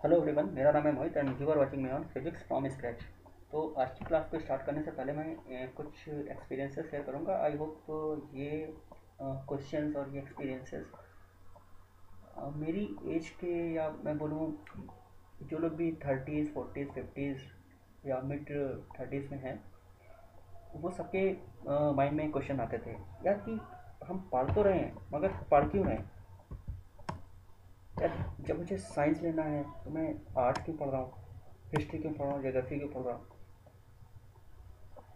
Hello everyone मेरा नाम है Mohit and you are watching me on physics from scratch तो आज की क्लास को स्टार्ट करने से पहले मैं कुछ एक्सपीरियंसेस शेयर करूँगा. आई होप ये क्वेश्चंस और ये एक्सपीरियंसेस मेरी एज के या मैं बोलूँ, जो लोग भी थर्टीज़ फोर्टीज़ फिफ्टीज़ या मिड थर्टीज़ में हैं, वो सबके माइंड में क्वेश्चन आते थे. यार कि हम पढ़ तो रहे हैं, मगर पढ़ क्यों रहे हैं? जब मुझे साइंस लेना है तो मैं आर्ट क्यों पढ़ रहा हूँ? हिस्ट्री क्यों पढ़ रहा हूँ? जोग्राफी क्यों पढ़ रहा हूँ?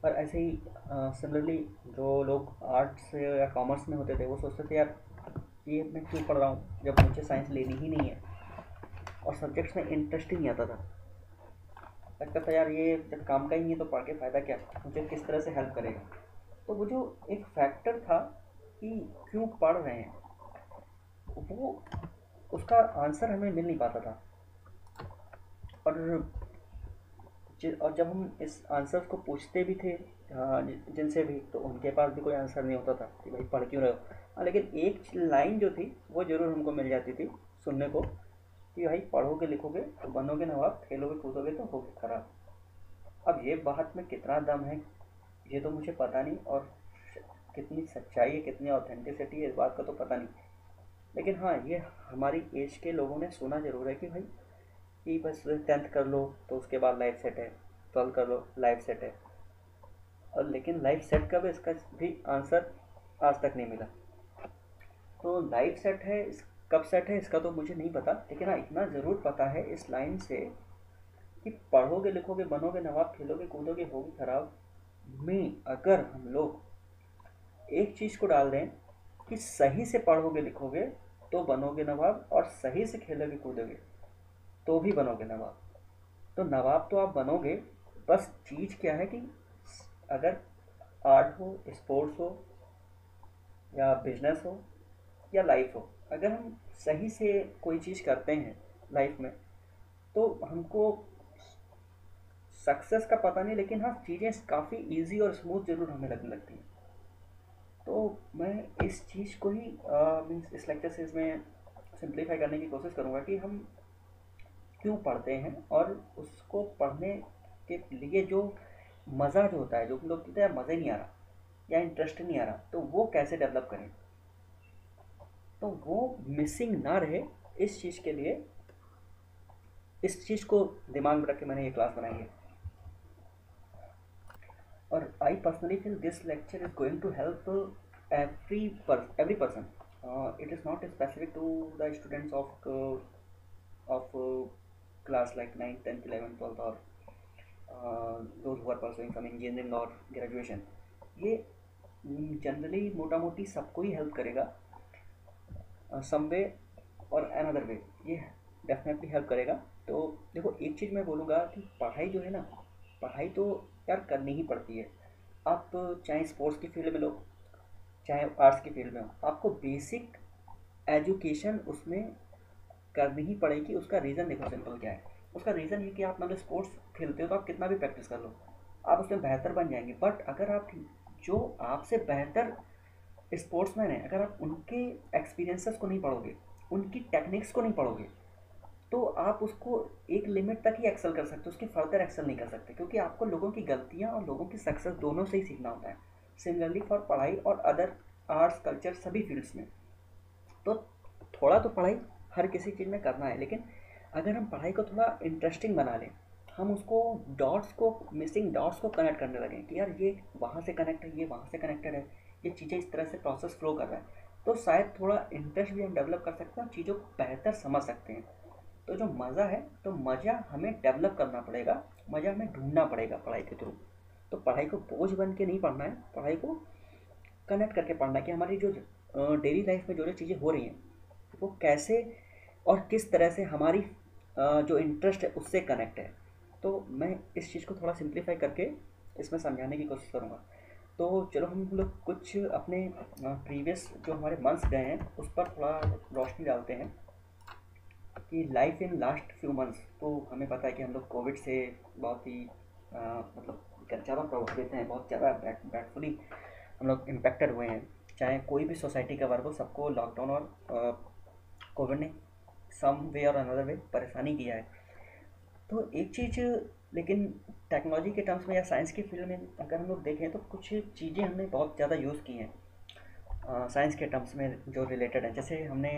और ऐसे ही सिमिलरली जो लोग आर्ट्स या कॉमर्स में होते थे, वो सोचते थे, यार, ये मैं क्यों पढ़ रहा हूँ? जब मुझे साइंस लेनी ही नहीं है। और सब्जेक्ट्स में इंटरेस्ट ही नहीं आता था। लगता था यार, ये जब काम का ही नहीं है तो पढ़ के फ़ायदा क्या? मुझे किस तरह से हेल्प करेगा? तो वो जो एक फैक्टर था कि क्यों पढ़ रहे हैं, वो उसका आंसर हमें मिल नहीं पाता था। और और जब हम इस आंसर्स को पूछते भी थे जिनसे भी तो उनके पास भी कोई आंसर नहीं होता था कि भाई पढ़ क्यों रहे हो? हाँ लेकिन एक लाइन जो थी, वो ज़रूर हमको मिल जाती थी सुनने को, कि भाई पढ़ोगे, लिखोगे तो बनोगे नवाब खेलोगे, कूदोगे तो होगे खराब। अब ये बात में कितना दम है, ये तो मुझे पता नहीं, और कितनी सच्चाई है, कितनी ऑथेंटिसिटी है इस बात का तो पता नहीं। लेकिन हाँ ये हमारी एज के लोगों ने सुना ज़रूर है कि भाई, कि बस टेंथ कर लो तो उसके बाद लाइफ सेट है ट्वेल्थ कर लो लाइफ सेट है। और लेकिन लाइफ सेट का भी इसका भी आंसर आज तक नहीं मिला। तो लाइफ सेट है, इस कब सेट है, इसका तो मुझे नहीं पता, लेकिन हाँ इतना ज़रूर पता है इस लाइन से कि पढ़ोगे, लिखोगे, बनोगे, नवाब, खेलोगे, कूदोगे, होगी, खराब में अगर हम लोग एक चीज़ को डाल दें कि सही से पढ़ोगे लिखोगे तो बनोगे नवाब और सही से खेलोगे कूदोगे तो भी बनोगे नवाब। तो नवाब तो आप बनोगे, बस चीज़ क्या है कि अगर आर्ट हो, स्पोर्ट्स हो, या बिज़नेस हो, या लाइफ हो, अगर हम सही से कोई चीज़ करते हैं लाइफ में तो हमको सक्सेस का पता नहीं, लेकिन हाँ चीज़ें काफ़ी इजी और स्मूथ ज़रूर हमें लगने लगती हैं। तो मैं इस चीज़ को ही मीन्स इस लेक्चर से इसमें सिंप्लीफाई करने की कोशिश करूँगा कि हम क्यों पढ़ते हैं और उसको पढ़ने के लिए जो मज़ा जो होता है, जो लोग कहते हैं मज़ा नहीं आ रहा या इंटरेस्ट नहीं आ रहा तो वो कैसे डेवलप करें? तो वो मिसिंग ना रहे इस चीज़ के लिए। इस चीज़ को दिमाग में रख के मैंने ये क्लास बनाई है। और I personally feel this lecture is going to help every every person it is not specific to the students of of class like ninth tenth eleventh twelfth और those who person come engineering और graduation ये generally मोटा मोटी सबको ही help करेगा सम वे और another way ये definitely help करेगा. तो देखो, एक चीज़ मैं बोलूँगा कि पढ़ाई जो है ना, पढ़ाई तो यार करनी ही पड़ती है। आप चाहे स्पोर्ट्स की फ़ील्ड में लो, चाहे आर्ट्स की फ़ील्ड में हो, आपको बेसिक एजुकेशन उसमें करनी ही पड़ेगी। उसका रीज़न देखो सिंपल क्या है। उसका रीज़न ये कि आप मतलब स्पोर्ट्स खेलते हो तो आप कितना भी प्रैक्टिस कर लो, आप उसमें बेहतर बन जाएँगे। बट अगर आप, जो आपसे बेहतर स्पोर्ट्समैन है, अगर आप उनके एक्सपीरियंसेस को नहीं पढ़ोगे, उनकी टेक्निक्स को नहीं पढ़ोगे तो आप उसको एक लिमिट तक ही एक्सेल कर सकते हो, उसके फर्दर एक्सेल नहीं कर सकते, क्योंकि आपको लोगों की गलतियाँ और लोगों की सक्सेस दोनों से ही सीखना होता है। सिमिलरली फॉर पढ़ाई और अदर आर्ट्स कल्चर सभी फील्ड्स में। तो थोड़ा तो पढ़ाई हर किसी चीज़ में करना है, लेकिन अगर हम पढ़ाई को थोड़ा इंटरेस्टिंग बना लें, हम उसको डॉट्स को मिसिंग डॉट्स को कनेक्ट करने लगें कि यार ये वहाँ से कनेक्ट है, ये वहाँ से कनेक्टेड है, ये चीज़ें इस तरह से प्रोसेस फ्लो कर रहा है। तो शायद थोड़ा इंटरेस्ट भी हम डेवलप कर सकते हैं और चीज़ों को बेहतर समझ सकते हैं। तो जो मज़ा है तो मज़ा हमें डेवलप करना पड़ेगा, मज़ा हमें ढूंढना पड़ेगा पढ़ाई के थ्रू तो पढ़ाई को बोझ बन के नहीं पढ़ना है, पढ़ाई को कनेक्ट करके पढ़ना है कि हमारी जो डेली लाइफ में जो जो चीज़ें हो रही हैं, वो कैसे और किस तरह से हमारी जो इंटरेस्ट है उससे कनेक्ट है। तो मैं इस चीज़ को थोड़ा सिंप्लीफाई करके इसमें समझाने की कोशिश करूँगा। तो चलो हम लोग कुछ अपने प्रीवियस जो हमारे मंथ्स गए हैं, उस पर थोड़ा रोशनी डालते हैं। कि life in last few months तो हमें पता है कि हम लोग कोविड से बहुत ही मतलब ज़्यादा प्रभावित हैं, बहुत ज़्यादा बैडफुली हम लोग इम्पेक्टेड हुए हैं। चाहे कोई भी सोसाइटी का वर्ग हो, सबको लॉकडाउन और कोविड ने सम वे और अनदर वे परेशानी किया है। तो एक चीज़, लेकिन टेक्नोलॉजी के टर्म्स में या साइंस के फ़ील्ड में अगर हम लोग देखें तो कुछ चीज़ें हमने बहुत ज़्यादा यूज़ की हैं। साइंस के टर्म्स में जो रिलेटेड है, जैसे हमने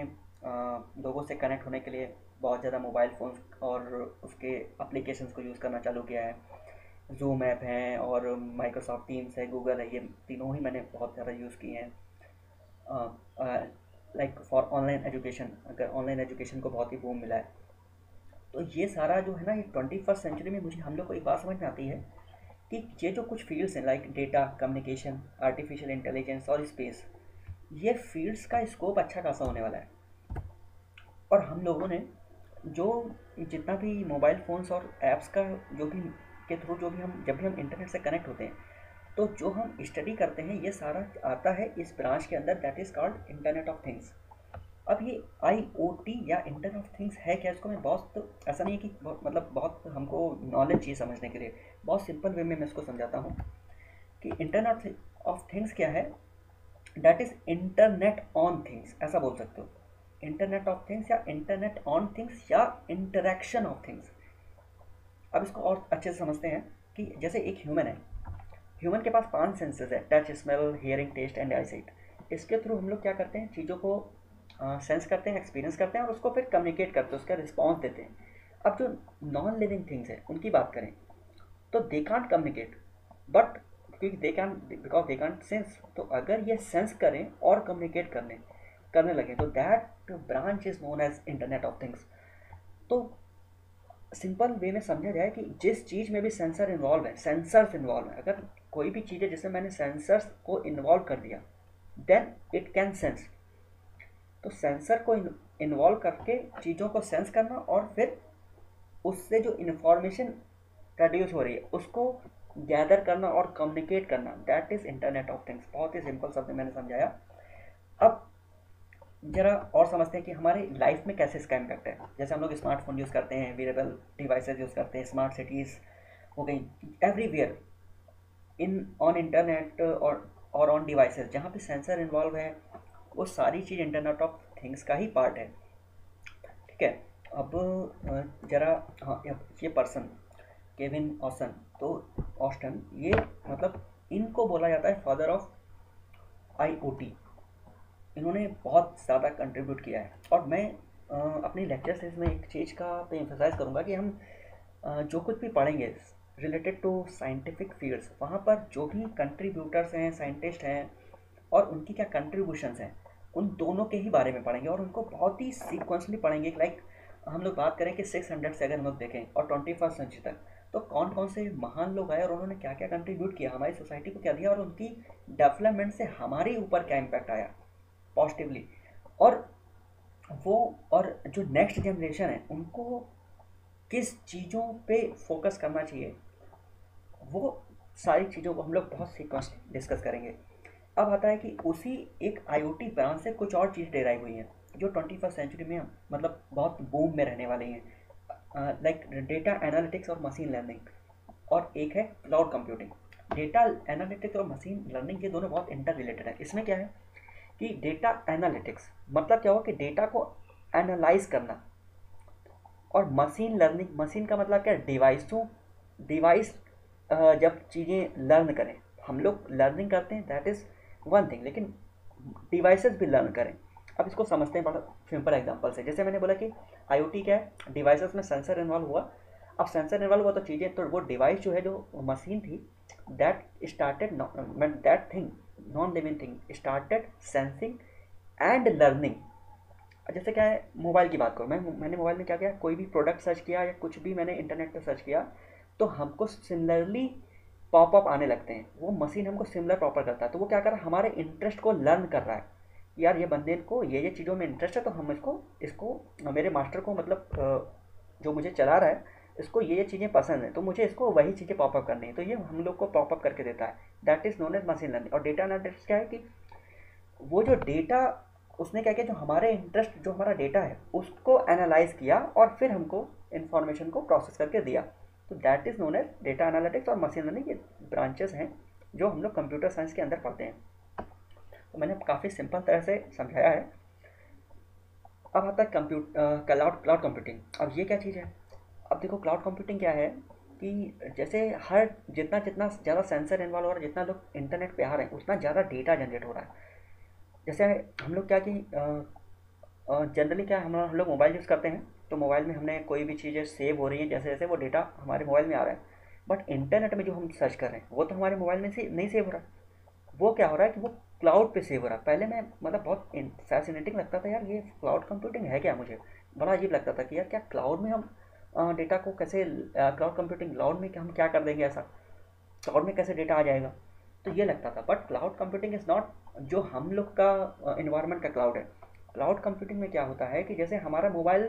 लोगों से कनेक्ट होने के लिए बहुत ज़्यादा मोबाइल फ़ोन और उसके अप्लीकेशंस को यूज़ करना चालू किया है। जूम ऐप हैं और माइक्रोसॉफ्ट टीम्स है गूगल है, ये तीनों ही मैंने बहुत ज़्यादा यूज़ किए हैं। लाइक फॉर ऑनलाइन एजुकेशन अगर ऑनलाइन एजुकेशन को बहुत ही बूम मिला है। तो ये सारा जो है ना, ये ट्वेंटी फ़र्स्ट सेंचुरी में मुझे, हम लोग को एक बात समझ में आती है कि ये जो कुछ फील्ड्स हैं like data communication artificial intelligence और स्पेस ये फील्ड्स का स्कोप अच्छा खासा होने वाला है। और हम लोगों ने जो जितना भी मोबाइल फ़ोन्स और ऐप्स का जो भी, के थ्रू जो भी हम, जब भी हम इंटरनेट से कनेक्ट होते हैं तो जो हम स्टडी करते हैं, ये सारा आता है इस ब्रांच के अंदर that is called internet of things अब ये आई ओ टी या इंटरनेट ऑफ़ थिंग्स है क्या? इसको मैं बहुत तो ऐसा नहीं है कि मतलब बहुत हमको नॉलेज चाहिए समझने के लिए। बहुत सिंपल वे में मैं इसको समझाता हूँ कि इंटरनेट ऑफ़ थिंग्स क्या है? That is internet on things ऐसा बोल सकते हो। इंटरनेट ऑफ़ थिंग्स या इंटरनेट ऑन थिंग्स या इंटरेक्शन ऑफ़ थिंग्स अब इसको और अच्छे से समझते हैं कि जैसे एक ह्यूमन है ह्यूमन के पास पाँच सेंसेस है touch smell hearing taste and eyesight इसके थ्रू हम लोग क्या करते हैं? चीज़ों को सेंस करते हैं एक्सपीरियंस करते हैं और उसको फिर कम्युनिकेट करते हैं, उसका रिस्पॉन्स देते हैं। अब जो नॉन लिविंग थिंग्स है, उनकी बात करें तो दे कांट कम्युनिकेट बट क्योंकि they can because they can't sense तो अगर ये सेंस करें और कम्युनिकेट करने करने लगे। तो that branch is known as internet of things तो सिंपल वे में समझा जाए कि जिस चीज़ में भी सेंसर इन्वॉल्व है सेंसर्स इन्वॉल्व है, अगर कोई भी चीज़ है जिसमें मैंने सेंसर्स को इन्वॉल्व कर दिया देन इट कैन सेंस तो सेंसर को इन्वॉल्व करके चीज़ों को सेंस करना और फिर उससे जो इन्फॉर्मेशन प्रोड्यूस हो रही है, उसको गैदर करना और कम्युनिकेट करना that is internet of things बहुत ही सिंपल शब्द मैंने समझाया। अब जरा और समझते हैं कि हमारे लाइफ में कैसे इसका इम्पैक्ट है। जैसे हम लोग स्मार्टफ़ोन यूज़ करते हैं वेरेबल डिवाइसेज यूज़ करते हैं स्मार्ट सिटीज़ हो गई एवरीवेयर इन ऑन इंटरनेट और और ऑन डिवाइसेस जहाँ पे सेंसर इन्वॉल्व है, वो सारी चीज़ इंटरनेट ऑफ़ थिंग्स का ही पार्ट है। ठीक है, अब ज़रा हाँ ये पर्सन केविन ऑसन तो ऑस्टन ये मतलब इनको बोला जाता है फादर ऑफ़ आईओटी इन्होंने बहुत ज़्यादा कंट्रीब्यूट किया है। और मैं अपनी लेक्चर से इसमें एक चीज़ का पे एम्फोसाइज करूँगा कि हम जो कुछ भी पढ़ेंगे रिलेटेड टू साइंटिफिक फील्ड्स वहाँ पर जो भी कंट्रीब्यूटर्स हैं साइंटिस्ट हैं, और उनकी क्या कंट्रीब्यूशंस हैं, उन दोनों के ही बारे में पढ़ेंगे। और उनको बहुत ही सीक्वेंसली पढ़ेंगे। लाइक हम लोग बात करें कि सिक्स हंड्रेड से अगर हम लोग देखें, और ट्वेंटी फ़र्स्ट सेंचुरी तक तो कौन कौन से महान लोग आए और उन्होंने क्या क्या कंट्रीब्यूट किया, हमारी सोसाइटी को क्या दिया, और उनकी डेवलपमेंट से हमारे ऊपर क्या इम्पैक्ट आया। पॉजिटिवली और वो और जो नेक्स्ट जनरेशन है, उनको किस चीज़ों पे फोकस करना चाहिए, वो सारी चीज़ों को हम लोग बहुत सीक्वेंस डिस्कस करेंगे। अब आता है कि उसी एक आईओटी ब्रांच से कुछ और चीज़ डेराई हुई हैं, जो ट्वेंटी फ़र्स्ट सेंचुरी में मतलब बहुत बूम में रहने वाली हैं। लाइक डेटा एनालिटिक्स और मशीन लर्निंग और एक है क्लाउड कंप्यूटिंग डेटा एनालिटिक्स और मशीन लर्निंग ये दोनों बहुत इंटर रिलेटेड है। इसमें क्या है? कि डेटा एनालिटिक्स मतलब क्या हुआ कि डेटा को एनालाइज करना। और मशीन लर्निंग मशीन का मतलब क्या है? डिवाइसों डिवाइस जब चीज़ें लर्न करें। हम लोग लर्निंग करते हैं दैट इज़ वन थिंग लेकिन डिवाइसेस भी लर्न करें। अब इसको समझते हैं, बड़ा सिंपल एग्जांपल से। जैसे मैंने बोला कि आईओटी क्या है? डिवाइसेस में सेंसर इन्वॉल्व हुआ। अब सेंसर इन्वॉल्व हुआ तो चीज़ें तो वो डिवाइस जो है, जो मशीन थी that started that thing non living thing started sensing and learning जैसे क्या है मोबाइल की बात करूँ, मैं मैंने मोबाइल में क्या किया, कोई भी प्रोडक्ट सर्च किया या कुछ भी मैंने इंटरनेट पर सर्च किया तो हमको सिमिलरली पॉपअप आने लगते हैं। वो मशीन हमको सिमिलर प्रॉपर करता है। तो वो क्या कर रहा है, हमारे इंटरेस्ट को लर्न कर रहा है। यार, ये बंदे को ये ये चीज़ों में इंटरेस्ट है तो हम इसको इसको, मेरे मास्टर को मतलब जो मुझे चला रहा है इसको ये ये चीज़ें पसंद हैं तो मुझे इसको वही चीज़ें पॉपअप करनी है। तो ये हम लोग को पॉपअप करके देता है। That is known as machine learning और डेटा एनालिटिक्स क्या है कि वो जो डेटा उसने क्या किया, जो हमारे इंटरेस्ट जो हमारा डेटा है, उसको एनालाइज किया और फिर हमको इन्फॉर्मेशन को प्रोसेस करके दिया। तो that is known as data analytics और मशीन लर्निंग ये ब्रांचेस हैं जो हम लोग कंप्यूटर साइंस के अंदर पढ़ते हैं। तो मैंने काफ़ी सिंपल तरह से समझाया है। अब आता है कंप्यूट क्लाउड क्लाउड कंप्यूटिंग अब ये क्या चीज़ है? अब देखो क्लाउड कंप्यूटिंग क्या है कि जैसे हर जितना जितना ज़्यादा सेंसर इन्वॉल्व हो रहा है, जितना लोग इंटरनेट पे आ रहे हैं, उतना ज़्यादा डेटा जनरेट हो रहा है। जैसे हम लोग क्या कि जनरली क्या हम लोग मोबाइल यूज़ करते हैं तो मोबाइल में हमने कोई भी चीज़ें सेव हो रही हैं, जैसे जैसे वो डेटा हमारे मोबाइल में आ रहा है। बट इंटरनेट में जो हम सर्च कर रहे हैं, वो तो हमारे मोबाइल में से नहीं सेव हो रहा। वो क्या हो रहा है कि वो क्लाउड पे सेव हो रहा है। पहले मैं मतलब बहुत फैसिनेटिंग लगता था, यार ये क्लाउड कंप्यूटिंग है क्या मुझे? बड़ा अजीब लगता था कि यार क्या क्लाउड में हम डेटा को कैसे क्लाउड कंप्यूटिंग क्लाउड में हम क्या कर देंगे ऐसा? क्लाउड में कैसे डेटा आ जाएगा? तो ये लगता था। But cloud computing is not जो हम लोग का इन्वायरमेंट का क्लाउड है। क्लाउड कंप्यूटिंग में क्या होता है कि जैसे हमारा मोबाइल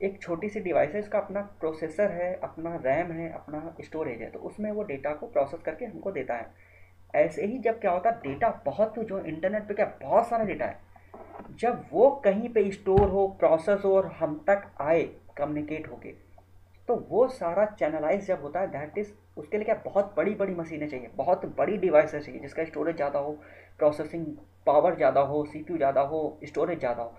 एक छोटी सी डिवाइस है, इसका अपना प्रोसेसर है, अपना रैम है, अपना स्टोरेज है तो उसमें वो डेटा को प्रोसेस करके हमको देता है। ऐसे ही जब क्या होता है डेटा बहुत जो इंटरनेट पे क्या, बहुत सारा डेटा है। जब वो कहीं पे स्टोर हो प्रोसेस हो और हम तक आए कम्युनिकेट होके तो वो सारा चैनलाइज जब होता है दैट इज़ उसके लिए क्या बहुत बड़ी बड़ी मशीनें चाहिए, बहुत बड़ी डिवाइस चाहिए, जिसका स्टोरेज ज़्यादा हो प्रोसेसिंग पावर ज़्यादा हो सीपीयू ज़्यादा हो स्टोरेज ज़्यादा हो।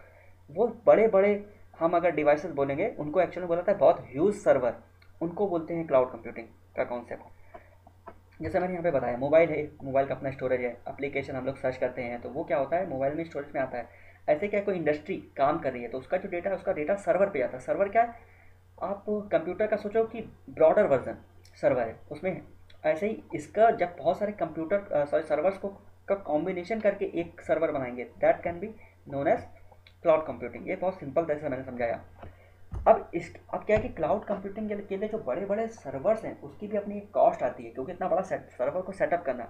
वो बड़े बड़े हम अगर डिवाइसेस बोलेंगे, उनको एक्चुअली बोला था बहुत ह्यूज सर्वर उनको बोलते हैं क्लाउड कंप्यूटिंग का कॉन्सेप्ट जैसे मैंने यहाँ पे बताया मोबाइल है मोबाइल का अपना स्टोरेज है एप्लीकेशन हम लोग सर्च करते हैं तो वो क्या होता है मोबाइल में स्टोरेज में आता है। ऐसे क्या कोई इंडस्ट्री काम कर रही है तो उसका जो डेटा है, उसका डेटा सर्वर पे आता है। सर्वर क्या है? आप कंप्यूटर का सोचो कि ब्रॉडर वर्जन, सर्वर है, उसमें ऐसे ही इसका जब बहुत सारे कंप्यूटर सॉरी, सर्वर्स को, का कॉम्बिनेशन करके एक सर्वर बनाएँगे that can be known as cloud computing ये बहुत सिंपल तरह से मैंने समझाया। अब इस, अब क्या है कि क्लाउड कंप्यूटिंग के लिए जो बड़े बड़े सर्वर्स हैं, उसकी भी अपनी एक कॉस्ट आती है, क्योंकि इतना बड़ा सर्वर को सेटअप करना।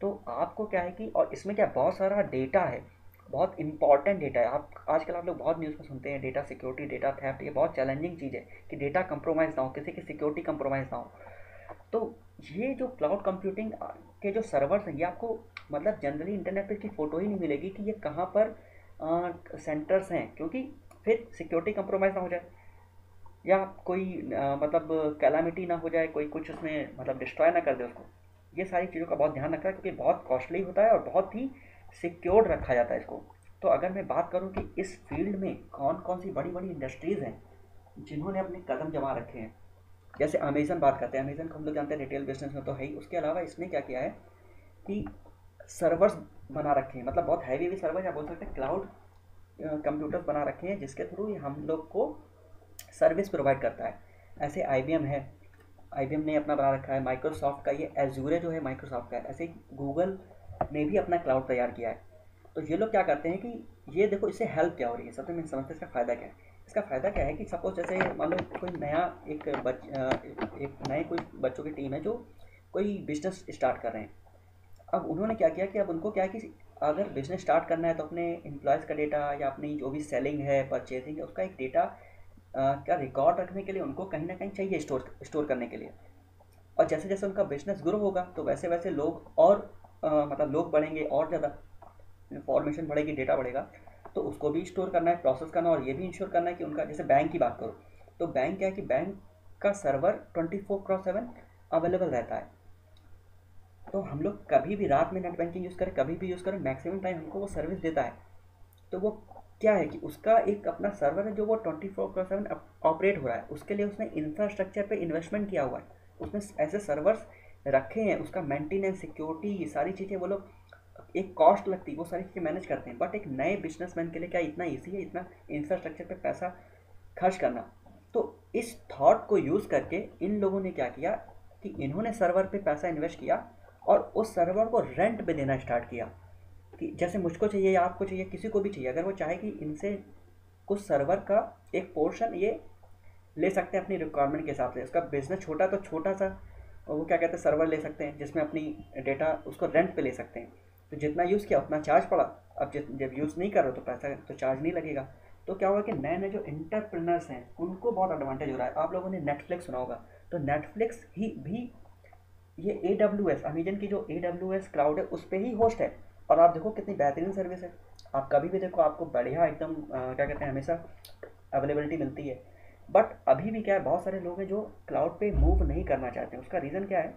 तो आपको क्या है कि, और इसमें क्या बहुत सारा डेटा है बहुत इंपॉर्टेंट डेटा है। आप आजकल आप लोग बहुत न्यूज़ में सुनते हैं डेटा सिक्योरिटी डेटा थेफ्ट ये बहुत चैलेंजिंग चीज़ है कि डेटा कंप्रोमाइज़ ना हो किसी की सिक्योरिटी कंप्रोमाइज़ ना हो। तो ये जो क्लाउड कंप्यूटिंग के जो सर्वर्स हैं ये आपको मतलब जनरली इंटरनेट पर इसकी फ़ोटो ही नहीं मिलेगी कि ये कहाँ पर सेंटर्स हैं क्योंकि फिर सिक्योरिटी कंप्रोमाइज़ ना हो जाए। या कोई आ, मतलब कैलामिटी ना हो जाए कोई कुछ उसमें मतलब डिस्ट्रॉय ना कर दे उसको। ये सारी चीज़ों का बहुत ध्यान रखना क्योंकि बहुत कॉस्टली होता है और बहुत ही सिक्योर्ड रखा जाता है इसको। तो अगर मैं बात करूँ कि इस फ़ील्ड में कौन कौन सी बड़ी बड़ी इंडस्ट्रीज़ हैं, जिन्होंने अपने कदम जमा रखे हैं? जैसे अमेज़न बात करते हैं। अमेज़न को हम लोग जानते हैं रिटेल बिज़नेस में तो है ही। उसके अलावा इसने क्या किया है कि सर्वर्स बना रखे हैं। मतलब बहुत हैवी हैवी सर्वर या बोल सकते हैं क्लाउड कंप्यूटर्स बना रखे हैं, जिसके थ्रू हम लोग को सर्विस प्रोवाइड करता है। ऐसे आई है। आई ने अपना बना रखा है। माइक्रोसॉफ्ट का ये एजूरे जो है माइक्रोसॉफ्ट का ऐसे गूगल ने भी अपना क्लाउड तैयार किया है। तो ये लोग क्या करते हैं कि ये देखो, इससे हेल्प क्या हो रही है? सबसे मैं समझते इसका फ़ायदा क्या है? इसका फ़ायदा क्या है कि सपोज़ जैसे मान लो कोई नया एक बच एक नए कोई बच्चों की टीम है जो कोई बिज़नेस स्टार्ट कर रहे हैं। अब उन्होंने क्या किया कि अब उनको क्या है कि अगर बिज़नेस स्टार्ट करना है तो अपने एम्प्लॉयज़ का डेटा या अपनी जो भी सेलिंग है परचेजिंग है, उसका एक डेटा का रिकॉर्ड रखने के लिए उनको कहीं ना कहीं चाहिए स्टोर स्टोर करने के लिए। और जैसे जैसे उनका बिज़नेस ग्रो होगा तो वैसे वैसे लोग और मतलब लोग बढ़ेंगे और ज़्यादा इंफॉर्मेशन बढ़ेगी डेटा बढ़ेगा तो उसको भी स्टोर करना है प्रोसेस करना और ये भी इंश्योर करना है कि उनका, जैसे बैंक की बात करो तो बैंक क्या है कि बैंक का server twenty four cross seven available रहता है। तो हम लोग कभी भी रात में नेट बैंकिंग यूज़ करें, कभी भी यूज़ करें मैक्सिमम टाइम हमको वो सर्विस देता है। तो वो क्या है कि उसका एक अपना सर्वर है जो वो twenty four cross seven operate हो रहा है, उसके लिए उसने इंफ्रास्ट्रक्चर पे इन्वेस्टमेंट किया हुआ है। उसने ऐसे सर्वर्स रखे हैं, उसका मेंटेनेंस सिक्योरिटी ये सारी चीज़ें वो लोग, एक कॉस्ट लगती है, वो सारी चीज़ें मैनेज करते हैं। बट एक नए बिजनेसमैन के लिए क्या इतना ईजी है, इतना इंफ्रास्ट्रक्चर पे पैसा खर्च करना? तो इस थॉट को यूज़ करके इन लोगों ने क्या किया कि इन्होंने सर्वर पे पैसा इन्वेस्ट किया और उस सर्वर को रेंट पे देना स्टार्ट किया। कि जैसे मुझको चाहिए या आपको चाहिए, किसी को भी चाहिए, अगर वो चाहे कि इनसे कुछ सर्वर का एक पोर्शन ये ले सकते हैं अपनी रिक्वायरमेंट के हिसाब से। उसका बिज़नेस छोटा तो छोटा सा और वो क्या कहते हैं सर्वर ले सकते हैं, जिसमें अपनी डेटा उसको रेंट पे ले सकते हैं। तो जितना यूज़ किया, उतना चार्ज पड़ा। अब जब यूज़ नहीं कर रहे तो पैसा तो चार्ज नहीं लगेगा। तो क्या होगा कि नए नए जो इंटरप्रेनर्स हैं, उनको बहुत एडवांटेज हो रहा है। आप लोगों ने नेटफ्लिक्स सुना होगा। तो नेटफ्लिक्स ही, भी ये ए डब्ल्यू एस अमेजन की जो ए डब्ल्यू एस क्राउड है, उस पर ही होस्ट है। और आप देखो कितनी बेहतरीन सर्विस है। आप कभी भी देखो, आपको बढ़िया एकदम क्या कहते हैं, हमेशा अवेलेबिलिटी मिलती है। बट अभी भी क्या है, बहुत सारे लोग हैं जो क्लाउड पे मूव नहीं करना चाहते हैं। उसका रीज़न क्या है?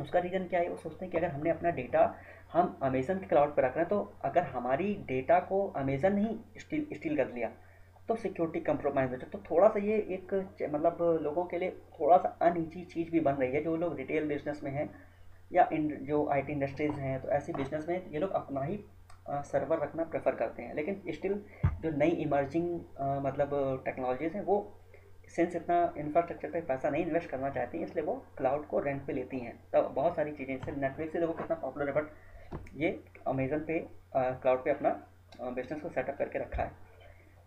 उसका रीज़न क्या है? वो सोचते हैं कि अगर हमने अपना डेटा हम अमेज़न के क्लाउड पर रख रहे हैं तो अगर हमारी डेटा को अमेज़न नहीं स्टील स्टील कर लिया तो सिक्योरिटी कंप्रोमाइज हो जाए तो थोड़ा सा ये एक मतलब लोगों के लिए थोड़ा सा अनईजी चीज़ भी बन रही है। जो लोग रिटेल बिज़नेस में हैं या इन, जो आईटी इंडस्ट्रीज़ हैं तो ऐसी बिज़नेस में ये लोग अपना ही सर्वर रखना प्रेफर करते हैं। लेकिन स्टिल जो नई इमर्जिंग मतलब टेक्नोलॉजीज़ हैं, वो सिंस इतना इंफ्रास्ट्रक्चर पे पैसा नहीं इन्वेस्ट करना चाहती हैं इसलिए वो क्लाउड को रेंट पे लेती हैं। तो बहुत सारी चीज़ें जैसे नेटफ्लिक्स से देखो कितना पॉपुलर है बट ये अमेजन पे क्लाउड पे अपना बिज़नेस को सेटअप करके रखा है।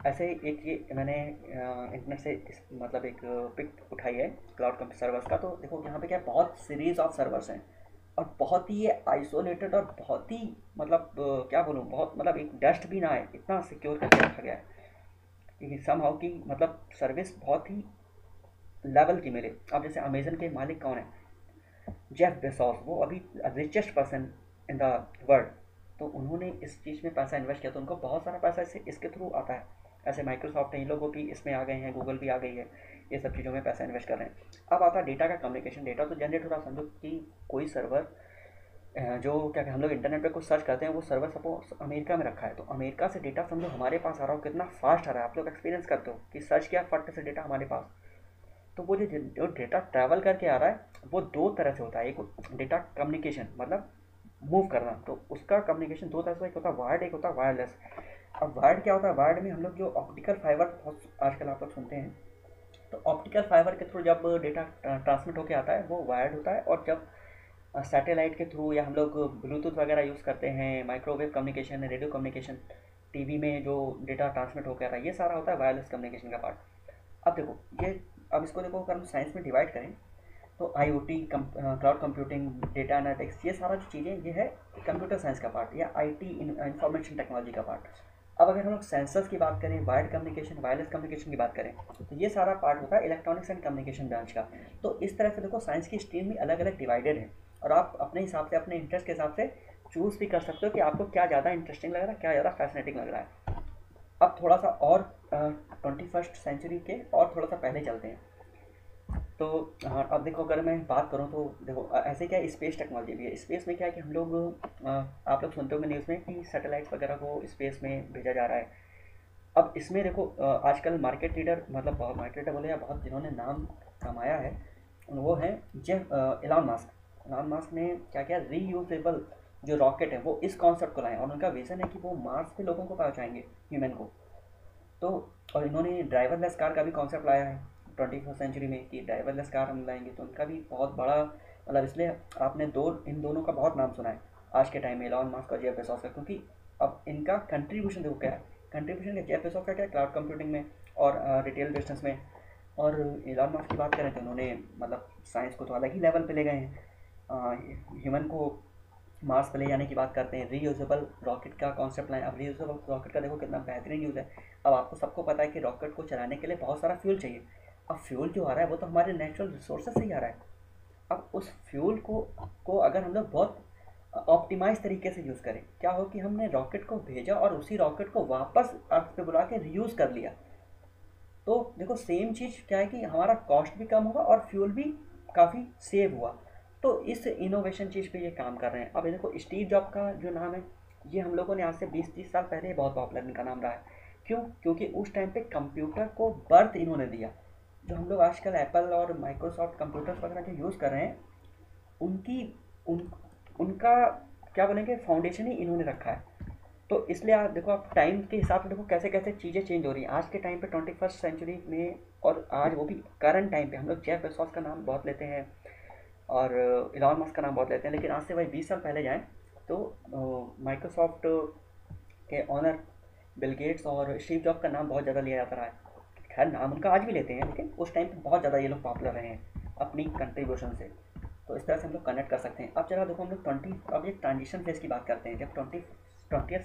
ऐसे ही एक ये मैंने इंटरनेट से मतलब एक पिक उठाई है क्लाउड सर्वर्स का। तो देखो, यहाँ पे क्या बहुत सीरीज़ ऑफ़ सर्वर्स हैं, और बहुत ही ये आइसोलेटेड और बहुत ही मतलब क्या बोलूँ, बहुत मतलब एक डस्ट भी ना आए, इतना सिक्योर करके रखा गया है। सम हाउ की मतलब सर्विस बहुत ही लेवल की मिले। अब जैसे अमेजन के मालिक कौन है? जेफ बेसॉस वो अभी richest person in the world तो उन्होंने इस चीज़ में पैसा इन्वेस्ट किया तो उनको बहुत सारा पैसा इससे इसके थ्रू आता है। ऐसे माइक्रोसॉफ्ट है, इन लोगों भी इसमें आ गए हैं गूगल भी आ गई है, ये सब चीज़ों में पैसा इन्वेस्ट कर रहे हैं। अब आता है डेटा का कम्युनिकेशन डेटा तो जनरेट हो रहा समझो कि कोई सर्वर जो क्या हम लोग इंटरनेट पे कुछ सर्च करते हैं, वो सर्वर सपोज़ अमेरिका में रखा है तो अमेरिका से डेटा समझो हमारे पास आ रहा हो, कितना फास्ट आ रहा है, आप लोग एक्सपीरियंस करते हो कि सर्च किया, फट से डेटा हमारे पास। तो वो जो जो डेटा ट्रैवल करके आ रहा है, वो दो तरह से होता है, एक डेटा कम्युनिकेशन मतलब मूव करना तो उसका कम्युनिकेशन दो तरह से, एक होता है वायर्ड एक होता है वायरलेस अब वायर्ड क्या होता है वायर्ड में हम लोग जो ऑप्टिकल फाइबर बहुत आजकल आप लोग सुनते हैं तो ऑप्टिकल फाइबर के थ्रू जब डेटा ट्रांसमिट होकर आता है, वो वायर्ड होता है, और जब सैटेलाइट के थ्रू या हम लोग ब्लूटूथ वगैरह यूज़ करते हैं microwave communication radio communication TV में जो डेटा ट्रांसमिट होकर आता है, ये सारा होता है वायरलेस कम्युनिकेशन का पार्ट अब देखो, ये, अब इसको देखो, अगर हम साइंस में डिवाइड करें तो I O T cloud computing data analytics ये सारा जो चीज़ें ये है कंप्यूटर साइंस का पार्ट या आई टी इंफॉर्मेशन टेक्नोलॉजी का पार्ट अब अगर हम लोग सेंसर्स की बात करें वायर्ड कम्युनिकेशन वायरलेस कम्युनिकेशन की बात करें तो ये सारा पार्ट होता है इलेक्ट्रॉनिक्स एंड कम्युनिकेशन ब्रांच का. तो इस तरह से देखो साइंस की स्ट्रीम भी अलग अलग डिवाइडेड है. और आप अपने हिसाब से, अपने इंटरेस्ट के हिसाब से चूज़ भी कर सकते हो कि आपको क्या ज़्यादा इंटरेस्टिंग लग रहा है, क्या ज़्यादा फैसिनेटिंग लग रहा है। अब थोड़ा सा और ट्वेंटी फ़र्स्ट सेंचुरी के और थोड़ा सा पहले चलते हैं। तो अब देखो, अगर मैं बात करूँ तो देखो ऐसे क्या है स्पेस टेक्नोलॉजी भी है। स्पेस में क्या है कि हम लोग आप लोग सुनते होंगे न्यूज़ में कि सैटेलाइट्स वगैरह को स्पेस में भेजा जा रहा है। अब इसमें देखो आजकल मार्केट लीडर मतलब मार्केट लीडर बोले या बहुत जिन्होंने नाम कमाया है, वो हैं Jeff Elon Musk Elon Musk ने क्या किया रीयूजेबल जो रॉकेट है, वो इस कॉन्सेप्ट को लाए और उनका विज़न है कि वो मार्स पे लोगों को पहुँचाएँगे ह्यूमन को। तो और इन्होंने ड्राइवरलेस कार का भी कॉन्सेप्ट लाया है ट्वेंटी फ़र्स्ट सेंचुरी में, कि ड्राइवरलेस कार हम लाएँगे। तो उनका भी बहुत बड़ा मतलब इसलिए आपने दो, इन दोनों का बहुत नाम सुना है। आज के टाइम में एलॉन मास्क और जेफ बेसॉस का, क्योंकि अब इनका कंट्रीब्यूशन देखो क्या है। कंट्रीब्यूशन क्या जेफ बेसॉस का क्या क्लाउड कंप्यूटिंग में और रिटेल बिज़नेस में। और एलॉन मास्क की बात करें तो उन्होंने मतलब साइंस को तो अलग ही लेवल पे ले गए हैं। ह्यूमन को मार्स पे ले जाने की बात करते हैं। रीयूजेबल रॉकेट का कॉन्सेप्ट लाए। अब रीयूजेबल रॉकेट का देखो कितना बेहतरीन यूज़ है। अब आपको सबको पता है कि रॉकेट को चलाने के लिए बहुत सारा फ्यूल चाहिए। अब फ्यूल जो आ रहा है वो तो हमारे नेचुरल रिसोर्सेज से ही आ रहा है। अब उस फ्यूल को को अगर हम लोग बहुत ऑप्टिमाइज तरीके से यूज़ करें, क्या हो कि हमने रॉकेट को भेजा और उसी रॉकेट को वापस अर्थ पे बुला के रीयूज़ कर लिया। तो देखो सेम चीज़ क्या है कि हमारा कॉस्ट भी कम होगा और फ्यूल भी काफ़ी सेव हुआ। तो इस इनोवेशन चीज़ पे ये काम कर रहे हैं। अब देखो स्टीव जॉब का जो नाम है, ये हम लोगों ने आज से 20-30 साल पहले बहुत पॉपुलर इनका नाम रहा है। क्यों? क्योंकि उस टाइम पे कंप्यूटर को बर्थ इन्होंने दिया। जो हम लोग आजकल एप्पल और माइक्रोसॉफ्ट कंप्यूटर्स वगैरह जो यूज़ कर रहे हैं, उनकी, उन, उनका क्या बोलेंगे फाउंडेशन ही इन्होंने रखा है। तो इसलिए आप देखो, आप टाइम के हिसाब से देखो, कैसे कैसे चीज़ें चेंज हो रही हैं। आज के टाइम पे ट्वेंटी फ़र्स्ट सेंचुरी में और आज वो भी करंट टाइम पे हम लोग जेफ बेसॉस का नाम बहुत लेते हैं। और इलान मस्क का नाम बहुत लेते हैं, लेकिन आज से भाई बीस साल पहले जाएँ तो माइक्रोसॉफ्ट के ऑनर बिल गेट्स और स्टीव जॉब का नाम बहुत ज़्यादा लिया जाता रहा है। खैर, नाम उनका आज भी लेते हैं, लेकिन उस टाइम पे बहुत ज़्यादा ये लोग पॉपुलर रहे हैं, अपनी कंट्रीब्यूशन से। तो इस तरह से हम लोग कनेक्ट कर सकते हैं। अब चलो देखो हम लोग ट्वेंटी अब एक ट्रांजिशन फ़ेज़ की बात करते हैं। जब ट्वेंटी ट्वेंटी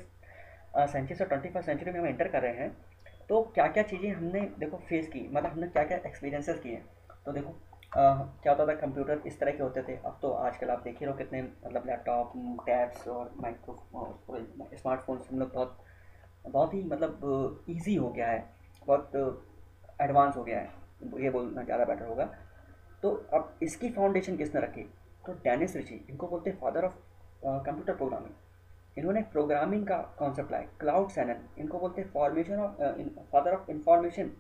सेंचुरी से ट्वेंटी फ़र्स्ट सेंचुरी में हम एंटर कर रहे हैं तो क्या क्या चीज़ें हमने, देखो फेस की मतलब हमने क्या क्या एक्सपीरियंसेस किए तो देखो क्या होता था कंप्यूटर इस तरह के होते थे। अब तो आजकल आप देख ही रहो कितने मतलब लैपटॉप टैब्स और माइक्रो स्मार्टफोन्स हम लोग बहुत बहुत ही मतलब ईजी हो गया है। बहुत एडवांस हो गया है। ये बोलना ज़्यादा बेटर होगा। तो अब इसकी फाउंडेशन किसने रखी? तो डेनिस रिची इनको बोलते हैं फादर ऑफ़ कंप्यूटर प्रोग्रामिंग इन्होंने प्रोग्रामिंग का कॉन्सेप्ट लाया क्लाउड सैनन इनको बोलते हैं formation of father of information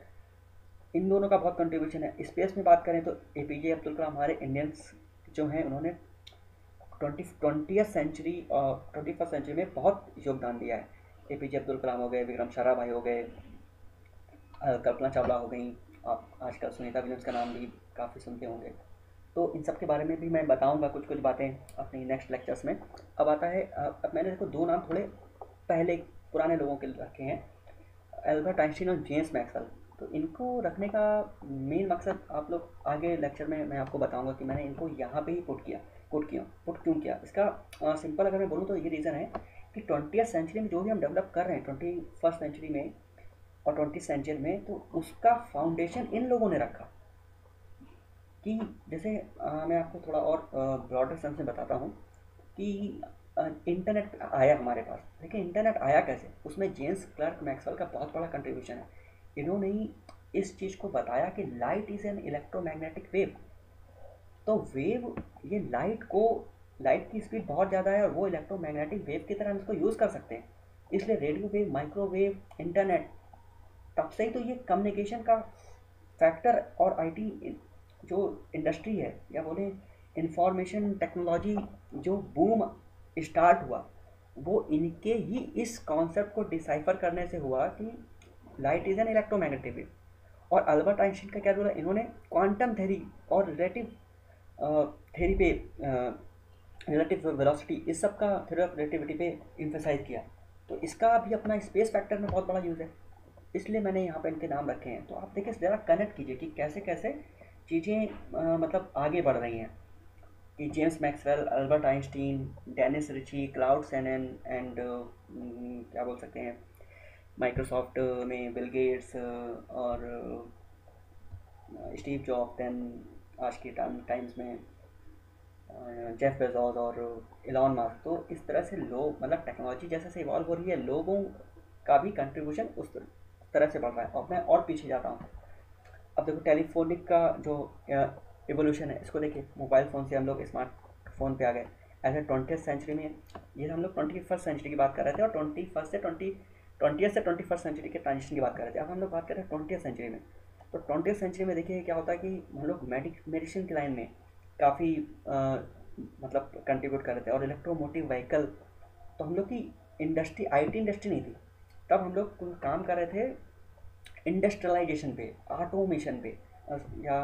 इन दोनों का बहुत कंट्रीब्यूशन है। स्पेस में बात करें तो ए पी जे अब्दुल कलाम हमारे इंडियंस जो हैं, उन्होंने ट्वेंटी ट्वेंटी सेंचुरी और ट्वेंटी फ़र्स्ट सेंचुरी में बहुत योगदान दिया है। ए पी जे अब्दुल कलाम हो गए, विक्रम सारा भाई हो गए कल्पना चावला हो गई, आप आजकल सुनीता विलियम्स का नाम भी काफ़ी सुनते होंगे। तो इन सब के बारे में भी मैं बताऊँगा कुछ कुछ बातें अपनी नेक्स्ट लेक्चर्स में। अब आता है अब मैंने देखो दो नाम थोड़े पहले पुराने लोगों के रखे हैं। एल्बर्ट आइंस्टीन और जेम्स मैक्सवेल। तो इनको रखने का मेन मकसद आप लोग आगे लेक्चर में मैं आपको बताऊँगा कि मैंने इनको यहाँ पे ही पुट किया। पुट किया पुट क्यों किया? इसका आ, सिंपल अगर मैं बोलूँ तो ये रीज़न है कि ट्वेंटी सेंचुरी में जो भी हम डेवलप कर रहे हैं ट्वेंटी फ़र्स्ट सेंचुरी में और ट्वेंटी सेंचुरी में तो उसका फाउंडेशन इन लोगों ने रखा। कि जैसे आ, मैं आपको थोड़ा और ब्रॉडर सेंस में बताता हूँ कि इंटरनेट आया हमारे पास। देखिए इंटरनेट आया कैसे? उसमें जेम्स क्लर्क मैक्सवेल का बहुत बड़ा कंट्रीब्यूशन है। इन्होंने ही इस चीज़ को बताया कि light is an electromagnetic wave तो वेव ये लाइट को लाइट की स्पीड बहुत ज़्यादा है और वो इलेक्ट्रोमैग्नेटिक वेव की तरह हम इसको यूज़ कर सकते हैं। इसलिए रेडियो वेव माइक्रोवेव इंटरनेट तब से ही तो ये कम्युनिकेशन का फैक्टर और आईटी जो इंडस्ट्री है, या बोले इंफॉर्मेशन टेक्नोलॉजी जो बूम स्टार्ट हुआ, वो इनके ही इस कॉन्सेप्ट को डिसाइफर करने से हुआ कि light is an electromagnetic wave. और अल्बर्ट आइंस्टीन का क्या बोला? इन्होंने क्वांटम थेरी और रिलेटिव थेरी पे रिलेटिव वेलोसिटी इस सब का थ्योरी ऑफ़ रिलेटिविटी पे इम्फेसाइज किया। तो इसका भी अपना स्पेस फैक्टर में बहुत बड़ा यूज़ है। इसलिए मैंने यहाँ पे इनके नाम रखे हैं। तो आप देखिए, ज़रा कनेक्ट कीजिए कि कैसे कैसे चीज़ें मतलब आगे बढ़ रही हैं। कि James Maxwell, Albert Einstein, Dennis Ritchie, Claude Shannon and क्या बोल सकते हैं? माइक्रोसॉफ्ट में बिल गेट्स और स्टीव जॉब दैन आज के टाइम टाइम्स में जेफ बेजोज और इलॉन मार्क तो इस तरह से लोग मतलब टेक्नोलॉजी जैसे से इवॉल्व हो रही है, लोगों का भी कंट्रीब्यूशन उस तरह से बढ़ रहा है. और मैं और पीछे जाता हूँ. अब देखो टेलीफोनिक का जो एवोल्यूशन है, इसको देखिए. मोबाइल फ़ोन से हम लोग स्मार्टफ़ोन पे आ गए. ऐसे ट्वेंटी सेंचुरी में, ये हम लोग ट्वेंटी फ़र्स्ट सेंचुरी की बात कर रहे थे और ट्वेंटी फ़र्स्ट से ट्वेंटी ट्वेंटी से ट्वेंटी फ़र्स्ट सेंचुरी के ट्रांजिशन की बात कर रहे थे। अब हम लोग बात कर रहे हैं ट्वेंटी सेंचुरी में। तो ट्वेंटी सेंचुरी में देखिए क्या होता है कि हम लोग मेडिक मेडिसिन की लाइन में काफ़ी मतलब कंट्रीब्यूट कर रहे थे। और इलेक्ट्रोमोटिव व्हीकल तो हम लोग की इंडस्ट्री आईटी इंडस्ट्री नहीं थी। तब हम लोग काम कर रहे थे इंडस्ट्रियलाइजेशन पे ऑटोमेशन पे या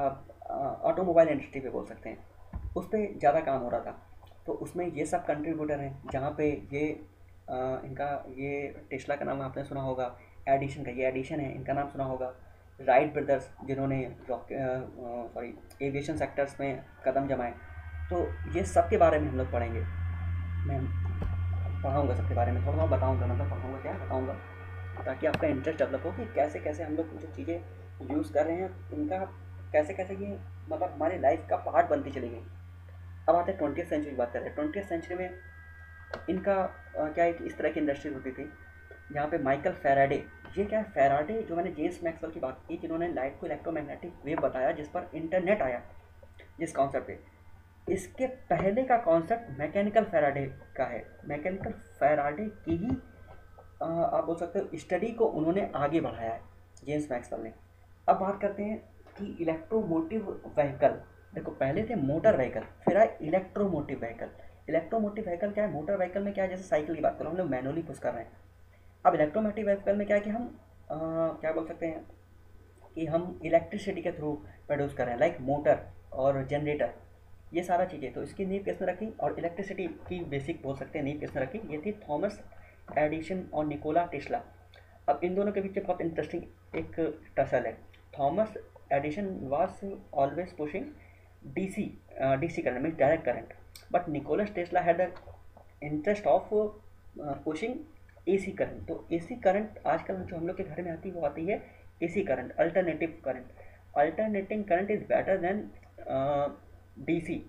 ऑटोमोबाइल इंडस्ट्री पे बोल सकते हैं। उस पर ज़्यादा काम हो रहा था। तो उसमें ये सब कंट्रीब्यूटर हैं, जहाँ पे ये इनका ये टेस्ला का नाम आपने सुना होगा, एडिशन का, ये एडिशन है, इनका नाम सुना होगा, राइट ब्रदर्स, जिन्होंने सॉरी एविएशन सेक्टर्स में कदम जमाए। तो ये सब के बारे में हम लोग पढ़ेंगे। मैं पढ़ाऊँगा सबके बारे में, थोड़ा बहुत बताऊँगा मतलब पढ़ाऊँगा क्या, बताऊँगा। ताकि आपका इंटरेस्ट डेवलप हो कि कैसे कैसे हम लोग जो चीज़ें यूज़ कर रहे हैं उनका कैसे कैसे ये मतलब हमारी लाइफ का पार्ट बनती चली गई अब आते हैं ट्वेंटी सेंचुरी की बात कर रहे हैं। ट्वेंटी सेंचुरी में इनका क्या है कि इस तरह की इंडस्ट्री होती थी? जहाँ पे माइकल फेराडे ये क्या है फेराडे जो मैंने जेम्स मैक्सवेल की बात की, जिन्होंने लाइट को इलेक्ट्रोमैग्नेटिक वेव बताया, जिस पर इंटरनेट आया, जिस कॉन्सेप्ट पे। इसके पहले का कॉन्सेप्ट मैकेनिकल फेराडे का है। मैकेनिकल फेराडे की ही आप बोल सकते हो स्टडी को उन्होंने आगे बढ़ाया है जेम्स मैक्सवेल ने। अब बात करते हैं कि इलेक्ट्रोमोटिव व्हीकल देखो, पहले थे मोटर व्हीकल फिर आए इलेक्ट्रोमोटिव व्हीकल इलेक्ट्रोमोटिव व्हीकल क्या है? मोटर व्हीकल में क्या है? जैसे साइकिल की बात करो हम लोग मैनुअली पुश कर रहे हैं। अब इलेक्ट्रोमोटिव व्हीकल में क्या है कि हम आ, क्या बोल सकते हैं कि हम इलेक्ट्रिसिटी के थ्रू प्रोड्यूस कर रहे हैं लाइक मोटर और जनरेटर ये सारा चीज़ें। तो इसकी नींव किसने रखी? और इलेक्ट्रिसिटी की बेसिक बोल सकते हैं नींव किसने रखी? ये थी थॉमस एडिशन और निकोला टेस्ला। अब इन दोनों के बीच बहुत इंटरेस्टिंग एक टसल है। Thomas Edison was always pushing DC DC current mean direct current but Nicholas Tesla had the interest of pushing AC current तो एसी करंट आजकल जो हम लोग के घर में आती है वो आती है AC current alternative current alternating current is better than DC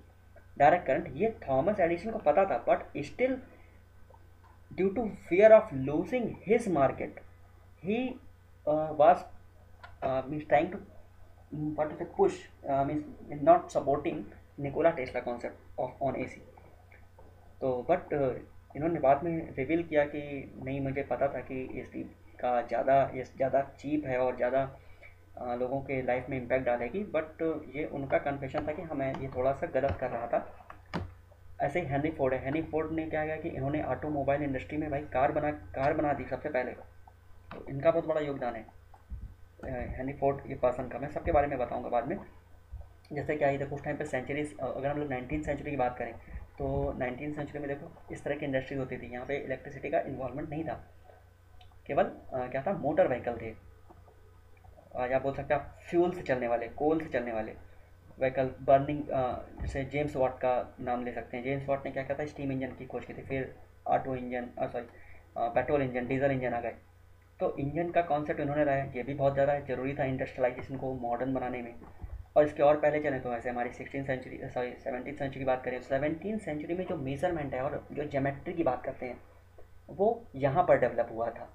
direct current ये थॉमस एडिशन को पता था but still losing his market he uh, was uh, means trying to mm, what is the push uh, means not supporting Nikola Tesla concept of on AC तो but इन्होंने बाद में reveal किया कि नहीं, मुझे पता था कि एच का ज़्यादा ज़्यादा चीप है और ज़्यादा लोगों के लाइफ में इम्पैक्ट डालेगी। बट ये उनका कन्फेशन था कि हमें ये थोड़ा सा गलत कर रहा था। ऐसे ही हैनी फोर्ड है। हैनी फोर्ड ने क्या किया कि इन्होंने ऑटोमोबाइल इंडस्ट्री में भाई कार बना कार बना दी सबसे पहले। तो इनका बहुत बड़ा योगदान है। हैनी फोर्ड ये पर्सन का। मैं सबके बारे में बताऊँगा बाद में। जैसे क्या ही देखो, उस टाइम पर सेंचुरीज अगर हम लोग नाइनटीन सेंचुरी की बात करें तो नाइनटीन सेंचुरी में देखो, इस तरह की इंडस्ट्रीज़ होती थी, यहाँ पे इलेक्ट्रिसिटी का इन्वॉल्वमेंट नहीं था। केवल क्या था मोटर व्हीकल थे। या बोल सकते आप फ्यूल से चलने वाले कोल से चलने वाले व्हीकल बर्निंग जैसे जेम्स वॉट का नाम ले सकते हैं। जेम्स वॉट ने क्या किया था स्टीम इंजन की खोज की थी, फिर auto engine sorry petrol engine diesel engine आ गए। तो इंजन का कॉन्सेप्ट इन्होंने लाया ये भी बहुत ज़्यादा ज़रूरी था इंडस्ट्रियलाइजेशन को मॉडर्न बनाने में। और इसके और पहले चले तो ऐसे हमारी sixteen century sorry seventeen century की बात करें सेवनटीन सेंचुरी में जो मेज़रमेंट है और जो जेमेट्री की बात करते हैं, वो यहाँ पर डेवलप हुआ था।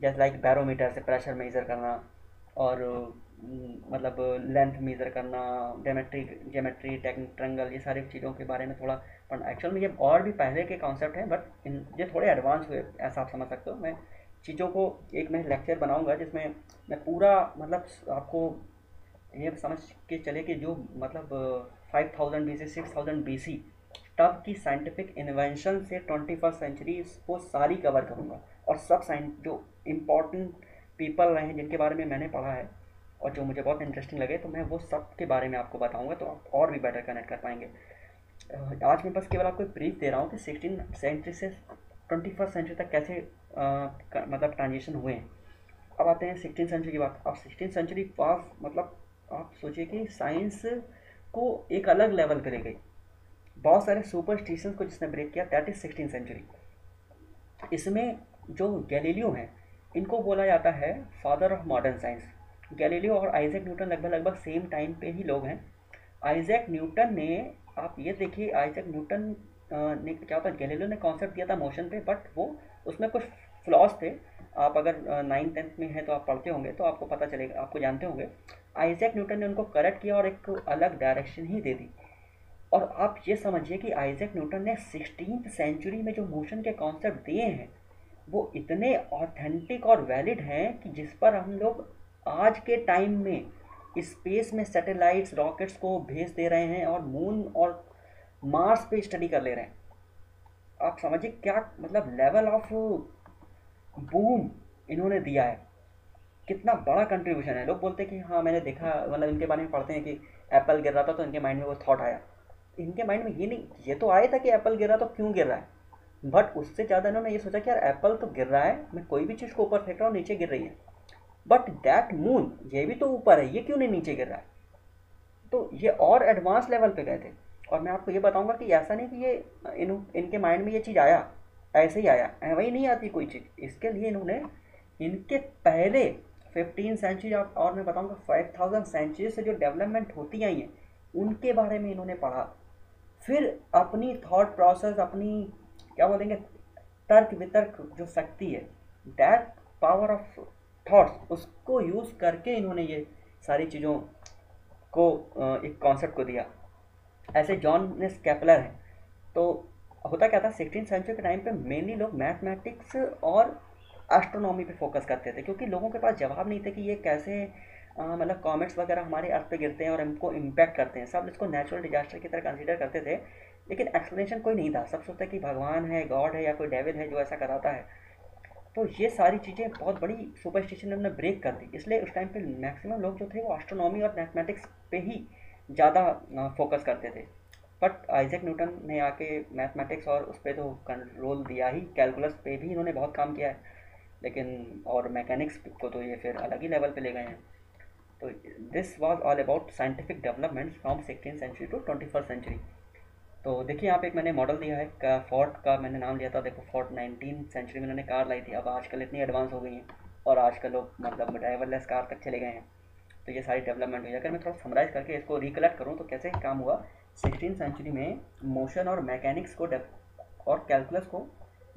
जैसे लाइक बैरोमीटर से प्रेशर मेज़र करना और मतलब लेंथ मेज़र करना जेमेट्री जेमेट्री ट्रंगल ये सारी चीज़ों के बारे में थोड़ा पढ़ना एक्चुअल में ये और भी पहले के कॉन्सेप्ट हैं बट इन, ये थोड़े एडवांस हुए, ऐसा आप समझ सकते हो। मैं चीज़ों को एक मैं लेक्चर बनाऊँगा जिसमें मैं पूरा मतलब आपको ये समझ के चले कि जो मतलब five thousand B C six thousand B C तब की साइंटिफिक इन्वेंशन से ट्वेंटी फ़र्स्ट सेंचुरी को सारी कवर करूँगा। और सब साइंस जो इम्पोर्टेंट पीपल रहे हैं जिनके बारे में मैंने पढ़ा है और जो मुझे बहुत इंटरेस्टिंग लगे तो मैं वो सब के बारे में आपको बताऊँगा तो आप और भी बेटर कनेक्ट कर पाएँगे। आज मैं बस केवल आपको ब्रीफ दे रहा हूँ कि सिक्सटीन सेंचुरी से ट्वेंटी फ़र्स्ट सेंचुरी तक कैसे आ, मतलब ट्रांजेक्शन हुए हैं। अब आते हैं सिक्सटीन सेंचुरी की बात। अब सिक्सटीन सेंचुरी पास मतलब आप सोचिए कि साइंस को एक अलग लेवल ले गई। बहुत सारे सुपरस्टिशंस को जिसने ब्रेक किया दैट इज़ सिक्सटीन सेंचुरी इसमें जो गैलीलियो हैं, इनको बोला जाता है father of modern science Galileo और आइजैक न्यूटन लगभग लगभग सेम टाइम पे ही लोग हैं। आइजैक न्यूटन ने, आप ये देखिए आइजैक न्यूटन ने क्या होता है गैलीलियो ने कॉन्सेप्ट दिया था मोशन पे बट वो, उसमें कुछ फ्लॉज थे। आप अगर नाइन टेंथ में हैं तो आप पढ़ते होंगे तो आपको पता चलेगा, आपको जानते होंगे। आइजैक न्यूटन ने उनको करेक्ट किया और एक अलग डायरेक्शन ही दे दी। और आप ये समझिए कि आइजैक न्यूटन ने सिक्सटीन सेंचुरी में जो मोशन के कॉन्सेप्ट दिए हैं, वो इतने ऑथेंटिक और वैलिड हैं कि जिस पर हम लोग आज के टाइम में स्पेस में सैटेलाइट्स, रॉकेट्स को भेज दे रहे हैं और मून और मार्स पे स्टडी कर ले रहे हैं। आप समझिए क्या मतलब लेवल ऑफ़ बूम इन्होंने दिया है। कितना बड़ा कंट्रीब्यूशन है। लोग बोलते हैं कि हाँ मैंने देखा मतलब इनके बारे में पढ़ते हैं कि एप्पल गिर रहा था तो इनके माइंड में वो थॉट आया। इनके माइंड में ये नहीं, ये तो आया था कि एप्पल गिर रहा तो क्यों गिर रहा है? बट उससे ज़्यादा इन्होंने ये सोचा कि यार एप्पल तो गिर रहा है, मैं कोई भी चीज़ को ऊपर फेंक रहा हूँ, नीचे गिर रही है। बट दैट मून ये भी तो ऊपर है, ये क्यों नहीं नीचे गिर रहा है? तो ये और एडवांस लेवल पे गए थे। और मैं आपको ये बताऊँगा कि ऐसा नहीं कि ये, इन, इनके माइंड में ये चीज़ आया, ऐसे ही आया वही नहीं आती कोई चीज़। इसके लिए इन्होंने, इनके पहले फिफ्टीन सेंचुरी आप और मैं बताऊँगा फाइव थाउज़ेंड सेंचुरी से जो डेवलपमेंट होती आई हैं, उनके बारे में इन्होंने पढ़ा। फिर अपनी थॉट प्रोसेस अपनी, क्या बोलेंगे, तर्क वितर्क जो शक्ति है दैट पावर ऑफ़ थॉट्स उसको यूज़ करके इन्होंने ये सारी चीज़ों को एक कॉन्सेप्ट को दिया। ऐसे जॉन ने स्केपलर हैं। तो होता क्या था सिक्सटीन सेंचुरी के टाइम पे मेनली लोग मैथमेटिक्स और एस्ट्रोनॉमी पे फोकस करते थे, क्योंकि लोगों के पास जवाब नहीं थे कि ये कैसे मतलब कॉमेट्स वगैरह हमारे अर्थ पे गिरते हैं और हमको इम्पैक्ट करते हैं। सब इसको नेचुरल डिजास्टर की तरह कंसिडर करते थे, लेकिन एक्सप्लेनेशन कोई नहीं था। सब सोचते कि भगवान है गॉड है या कोई डेविल है जो ऐसा कराता है। तो ये सारी चीज़ें बहुत बड़ी सुपरस्टिशन ने उन्होंने ब्रेक कर दी। इसलिए उस टाइम पे मैक्सिमम लोग जो थे वो एस्ट्रोनॉमी और मैथमेटिक्स पे ही ज़्यादा फोकस करते थे। बट आइजैक न्यूटन ने आके मैथमेटिक्स और उस पर तो रोल दिया ही कैलकुलस पे भी इन्होंने बहुत काम किया है। लेकिन और मैकेनिक्स को तो ये फिर अलग ही लेवल पे ले गए हैं। तो this was all about scientific developments from sixteen century to twenty first century तो देखिए, यहाँ पे एक मैंने मॉडल दिया है फोर्ट का मैंने नाम लिया था। देखो फोर्ट नाइनटीन सेंचुरी में उन्होंने कार लाई थी। अब आजकल इतनी एडवांस हो गई हैं और आजकल लोग मतलब ड्राइवरलेस कार तक चले गए हैं। तो ये सारी डेवलपमेंट हुई अगर मैं थोड़ा समराइज करके इसको रिकलेक्ट करूँ तो कैसे काम हुआ? सिक्सटीन सेंचुरी में मोशन और मैकेनिक्स को और कैलकुलस को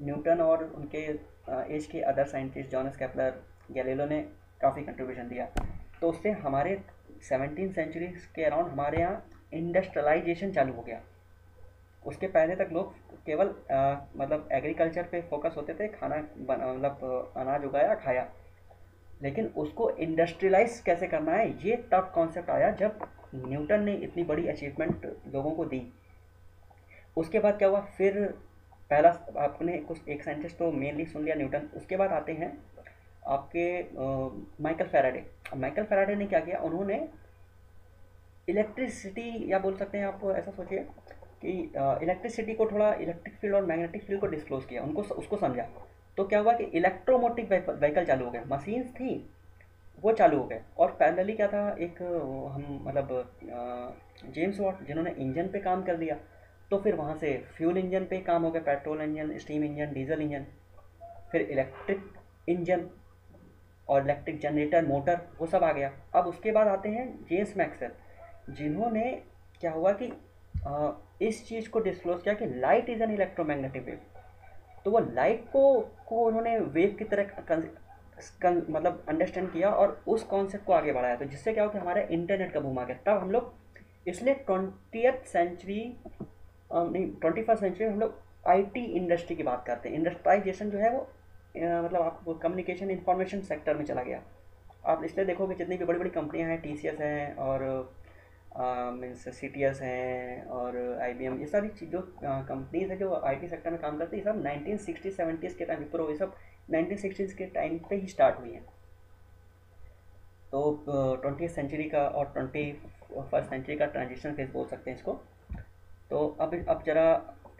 न्यूटन और उनके एज के other scientist John Kepler Galileo ने काफ़ी कंट्रीब्यूशन दिया। तो उससे हमारे सेवनटीन सेंचुरी के अराउंड हमारे यहाँ इंडस्ट्रलाइजेशन चालू हो गया। उसके पहले तक लोग केवल आ, मतलब एग्रीकल्चर पे फोकस होते थे खाना मतलब अनाज उगाया खाया। लेकिन उसको इंडस्ट्रियलाइज कैसे करना है? ये तब कॉन्सेप्ट आया जब न्यूटन ने इतनी बड़ी अचीवमेंट लोगों को दी। उसके बाद क्या हुआ? फिर पहला आपने कुछ एक साइंटिस्ट तो मेनली सुन लिया, न्यूटन। उसके बाद आते हैं आपके माइकल फेराडे। माइकल फेराडे ने क्या किया? उन्होंने इलेक्ट्रिसिटी या बोल सकते हैं आप ऐसा सोचिए कि इलेक्ट्रिसिटी को थोड़ा इलेक्ट्रिक फ़ील्ड और मैग्नेटिक फ़ील्ड को डिस्क्लोज किया। उनको उसको समझा। तो क्या हुआ कि इलेक्ट्रोमोटिव व्हीकल चालू हो गए। मशीन्स थी, वो चालू हो गए। और पैरेलली क्या था? एक, हम मतलब जेम्स वॉट जिन्होंने इंजन पे काम कर दिया तो फिर वहाँ से फ्यूल इंजन पे काम हो गया petrol engine steam engine diesel engine फिर इलेक्ट्रिक इंजन और इलेक्ट्रिक जनरेटर मोटर वो सब आ गया। अब उसके बाद आते हैं जेम्स मैक्सवेल जिन्होंने क्या हुआ कि आ, इस चीज़ को डिस्क्लोज किया कि light is an electromagnetic wave तो वो लाइट को को उन्होंने वेव की तरह मतलब अंडरस्टैंड किया और उस कॉन्सेप्ट को आगे बढ़ाया। तो जिससे क्या हो कि हमारा इंटरनेट का बूम आ गया। तब हम लोग इसलिए ट्वेंटी सेंचुरी नहीं ट्वेंटी फ़र्स्ट सेंचुरी हम लोग आईटी इंडस्ट्री की बात करते हैं। इंडस्ट्राइजेशन जो है वो मतलब आप कम्युनिकेशन इंफॉर्मेशन सेक्टर में चला गया। आप इसलिए देखोगे जितनी भी बड़ी बड़ी कंपनियाँ हैं टीसीएस हैं और मीन्स सी टी हैं और आई बी एम ये सारी जो कंपनीज़ हैं जो आई टी सेक्टर में काम करती है सब नाइनटीन सिक्सटी सेवेंटीज़ के टाइम प्रो ये सब नाइनटीन सिक्सटीज़ के टाइम पे ही स्टार्ट हुई हैं। तो ट्वेंटी सेंचुरी का और ट्वेंटी फ़र्स्ट सेंचुरी का ट्रांजिशन फ़ेज़ बोल सकते हैं इसको। तो अब अब ज़रा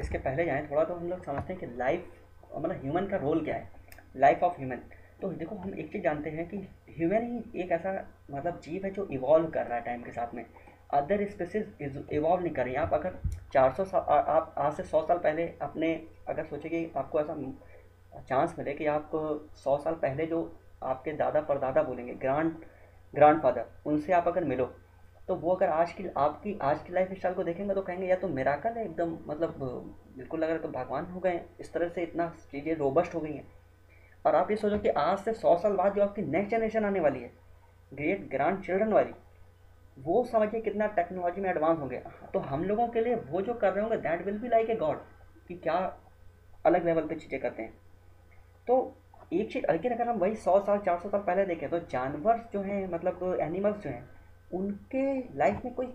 इसके पहले जाएँ थोड़ा तो हम लोग समझते हैं कि लाइफ मतलब ह्यूमन का रोल क्या है? लाइफ ऑफ़ ह्यूमन तो देखो, हम एक चीज़ जानते हैं कि ह्यूमन ही एक ऐसा मतलब जीव है जो इवॉल्व कर रहा है टाइम के साथ में। अदर स्पेसिस इवॉल्व नहीं कर रही आप अगर 400 साल आप आज से 100 साल पहले अपने, अगर सोचे कि आपको ऐसा चांस मिले कि आप 100 साल पहले जो आपके दादा परदादा बोलेंगे ग्रांड ग्रांड फादर उनसे आप अगर मिलो तो वो अगर आज की, आपकी, आज की लाइफ स्टाइल को देखेंगे तो कहेंगे या तो मेराकल है, एकदम मतलब बिल्कुल लग रहा है तो भगवान हो गए इस तरह से इतना चीज़ें रोबस्ट हो गई हैं। और आप ये सोचो कि आज से सौ साल बाद जो आपकी नेक्स्ट जनरेशन आने वाली है ग्रेट ग्रांड चिल्ड्रन वाली, वो समझिए कितना टेक्नोलॉजी में एडवांस हो गया तो हम लोगों के लिए वो जो कर रहे होंगे that will be like a god कि क्या अलग लेवल पे चीज़ें करते हैं। तो एक चीज़ लेकिन अगर हम वही सौ साल, चार सौ साल पहले देखें तो जानवर जो हैं मतलब एनिमल्स जो हैं उनके लाइफ में कोई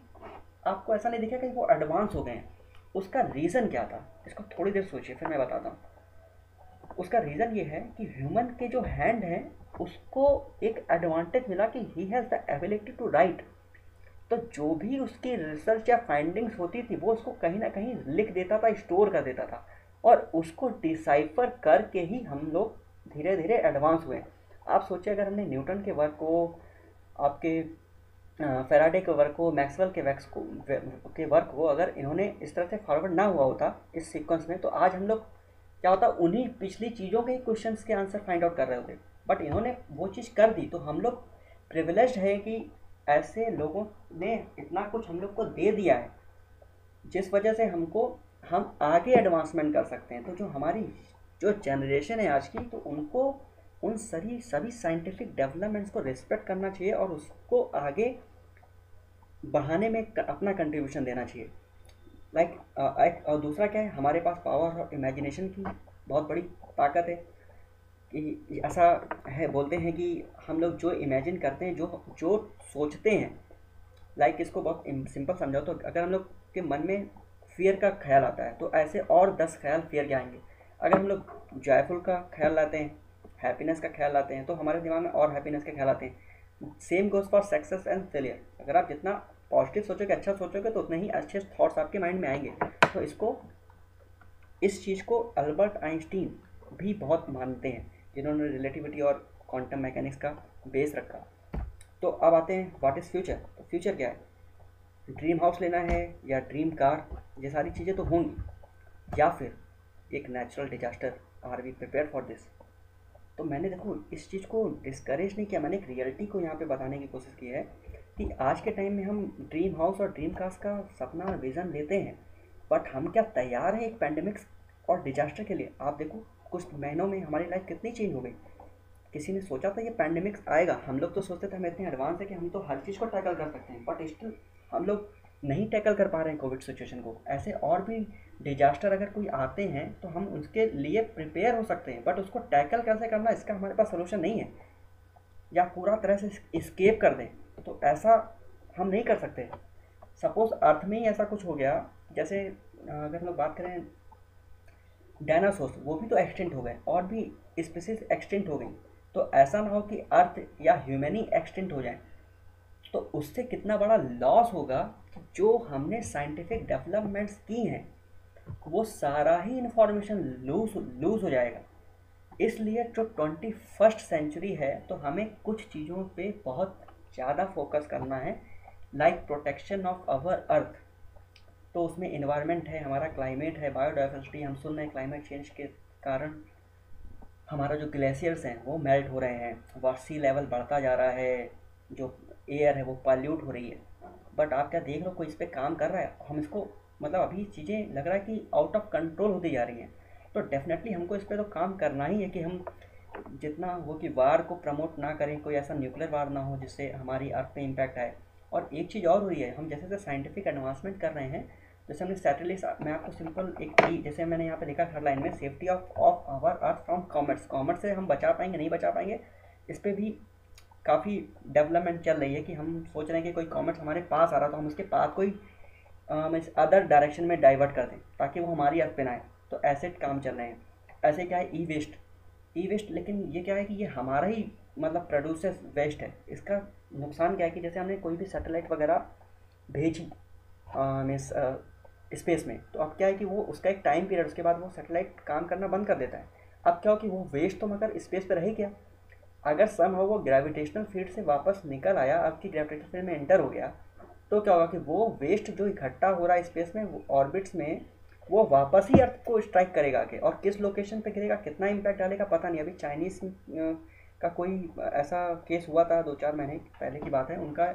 आपको ऐसा नहीं दिखेगा कि वो एडवांस हो गए हैं। उसका रीज़न क्या था? इसको थोड़ी देर सोचिए, फिर मैं बताता हूँ। उसका रीज़न ये है कि ह्यूमन के जो हैंड हैं, उसको एक एडवांटेज मिला कि he has the ability to write तो जो भी उसकी रिसर्च या फाइंडिंग्स होती थी, वो उसको कहीं ना कहीं लिख देता था स्टोर कर देता था। और उसको डिसाइफर करके ही हम लोग धीरे धीरे एडवांस हुए आप सोचिए, अगर हमने न्यूटन के वर्क को, आपके फेराडे के वर्क को, मैक्सवेल के वैक्स को के वर्क को अगर इन्होंने इस तरह से फॉरवर्ड ना हुआ होता, इस सीक्वेंस में तो आज हम लोग क्या होता, उन्हीं पिछली चीज़ों के क्वेश्चन के आंसर फाइंड आउट कर रहे होते बट इन्होंने वो चीज़ कर दी तो हम लोग प्रिविलेज है कि ऐसे लोगों ने इतना कुछ हम लोग को दे दिया है, जिस वजह से हमको, हम आगे एडवांसमेंट कर सकते हैं। तो जो हमारी, जो जनरेशन है आज की तो उनको उन सभी सभी साइंटिफिक डेवलपमेंट्स को रिस्पेक्ट करना चाहिए और उसको आगे बढ़ाने में अपना कंट्रीब्यूशन देना चाहिए। लाइक like, और दूसरा क्या है? हमारे पास पावर और इमेजिनेशन की बहुत बड़ी ताकत है कि ऐसा है बोलते हैं कि हम लोग जो इमेजिन करते हैं जो जो सोचते हैं लाइक इसको बहुत सिंपल समझाओ तो अगर हम लोग के मन में फियर का ख्याल आता है तो ऐसे और दस ख्याल फियर के आएँगे। अगर हम लोग जॉयफुल का ख्याल लाते हैं हैप्पीनेस का ख्याल आते हैं तो हमारे दिमाग में और हैप्पीनेस के ख्याल आते हैं। Same goes for success and failure अगर आप जितना पॉजिटिव सोचोगे अच्छा सोचोगे तो उतने ही अच्छे थॉट्स आपके माइंड में आएँगे। तो इसको, इस चीज़ को अल्बर्ट आइंस्टीन भी बहुत मानते हैं, जिन्होंने रिलेटिविटी और क्वांटम मैकेनिक्स का बेस रखा। तो अब आते हैं व्हाट इज़ फ्यूचर तो फ्यूचर क्या है? ड्रीम हाउस लेना है या ड्रीम कार ये सारी चीज़ें तो होंगी। या फिर एक natural disaster are we prepare for this तो मैंने देखो, इस चीज़ को डिस्करेज नहीं किया। मैंने एक रियलिटी को यहाँ पे बताने की कोशिश की है कि आज के टाइम में हम ड्रीम हाउस और ड्रीम कास्ट का सपना और विज़न लेते हैं। बट हम क्या तैयार हैं एक पैंडमिक्स और डिजास्टर के लिए? आप देखो, कुछ महीनों में हमारी लाइफ कितनी चेंज हो गई। किसी ने सोचा था ये पैंडमिक्स आएगा। हम लोग तो सोचते थे, हम इतने एडवांस है कि हम तो हर चीज़ को टैकल कर सकते हैं। बट स्टिल हम लोग नहीं टैकल कर पा रहे हैं कोविड सिचुएशन को। ऐसे और भी डिजास्टर अगर कोई आते हैं तो हम उसके लिए प्रिपेयर हो सकते हैं बट उसको टैकल कैसे करना इसका हमारे पास सोल्यूशन नहीं है। या पूरा तरह से इस्केप कर दें तो ऐसा हम नहीं कर सकते। सपोज़ अर्थ में ही ऐसा कुछ हो गया, जैसे अगर हम लोग बात करें डायनासोर्स वो भी तो एक्सटेंट हो गए, और भी स्पीसीज एक्सटेंट हो गई। तो ऐसा ना हो कि अर्थ या ह्यूमन ही एक्सटेंट हो जाए। तो उससे कितना बड़ा लॉस होगा कि जो हमने साइंटिफिक डेवलपमेंट्स की हैं, वो सारा ही इंफॉर्मेशन लूज लूज हो जाएगा। इसलिए जो ट्वेंटी फ़र्स्ट सेंचुरी है तो हमें कुछ चीज़ों पे बहुत ज़्यादा फोकस करना है like protection of our earth तो उसमें इन्वायरमेंट है, हमारा क्लाइमेट है बायोडाइवर्सिटी हम सुन रहे हैं क्लाइमेट चेंज के कारण हमारा जो ग्लेशियर्स हैं, वो मेल्ट हो रहे हैं। वा सी लेवल बढ़ता जा रहा है, जो एयर है, वो पॉल्यूट हो रही है। बट आप क्या देख लो कोई इस पर काम कर रहा है? हम इसको मतलब अभी चीज़ें लग रहा है कि आउट ऑफ़ कंट्रोल होती जा रही हैं। तो डेफिनेटली हमको इस पर तो काम करना ही है कि हम जितना हो कि वार को प्रमोट ना करें, कोई ऐसा न्यूक्लियर वार ना हो जिससे हमारी अर्थ पे इम्पैक्ट आए। और एक चीज़ और हुई है, हम जैसे जैसे साइंटिफिक एडवांसमेंट कर रहे हैं, जैसे हमने सैटेलाइट मैं आपको सिंपल एक जैसे मैंने यहाँ पे लिखा लाइन में safety of of our earth from commerce commerce से हम बचा पाएँगे, नहीं बचा पाएँगे, इस पर भी काफ़ी डेवलपमेंट चल रही है कि हम सोच रहे हैं कि कोई कॉमर्स हमारे पास आ रहा तो हम उसके पास कोई अदर डायरेक्शन में डाइवर्ट कर दें, ताकि वो हमारी अर्थ पे ना आए। तो ऐसे काम चल रहे हैं। ऐसे क्या है? ई वेस्ट ई वेस्ट लेकिन ये क्या है कि ये हमारा ही मतलब प्रोड्यूसर वेस्ट है। इसका नुकसान क्या है कि जैसे हमने कोई भी सैटेलाइट वगैरह भेजी मीन्स स्पेस में तो अब क्या है कि वो उसका एक टाइम पीरियड उसके बाद वो सैटेलाइट काम करना बंद कर देता है। अब क्या हो कि वो वेस्ट तो मगर स्पेस पर रह गया। अगर सम हो वो ग्रेविटेशनल फ़ील्ड से वापस निकल आया आपकी ग्रेविटेशनल फ़ील्ड में एंटर हो गया तो क्या होगा कि वो वेस्ट जो इकट्ठा हो रहा है स्पेस में ऑर्बिट्स में वो वापस ही अर्थ को स्ट्राइक करेगा आगे। और किस लोकेशन पे गिरेगा कितना इम्पैक्ट डालेगा पता नहीं। अभी चाइनीज़ का कोई ऐसा केस हुआ था दो चार महीने पहले की बात है उनका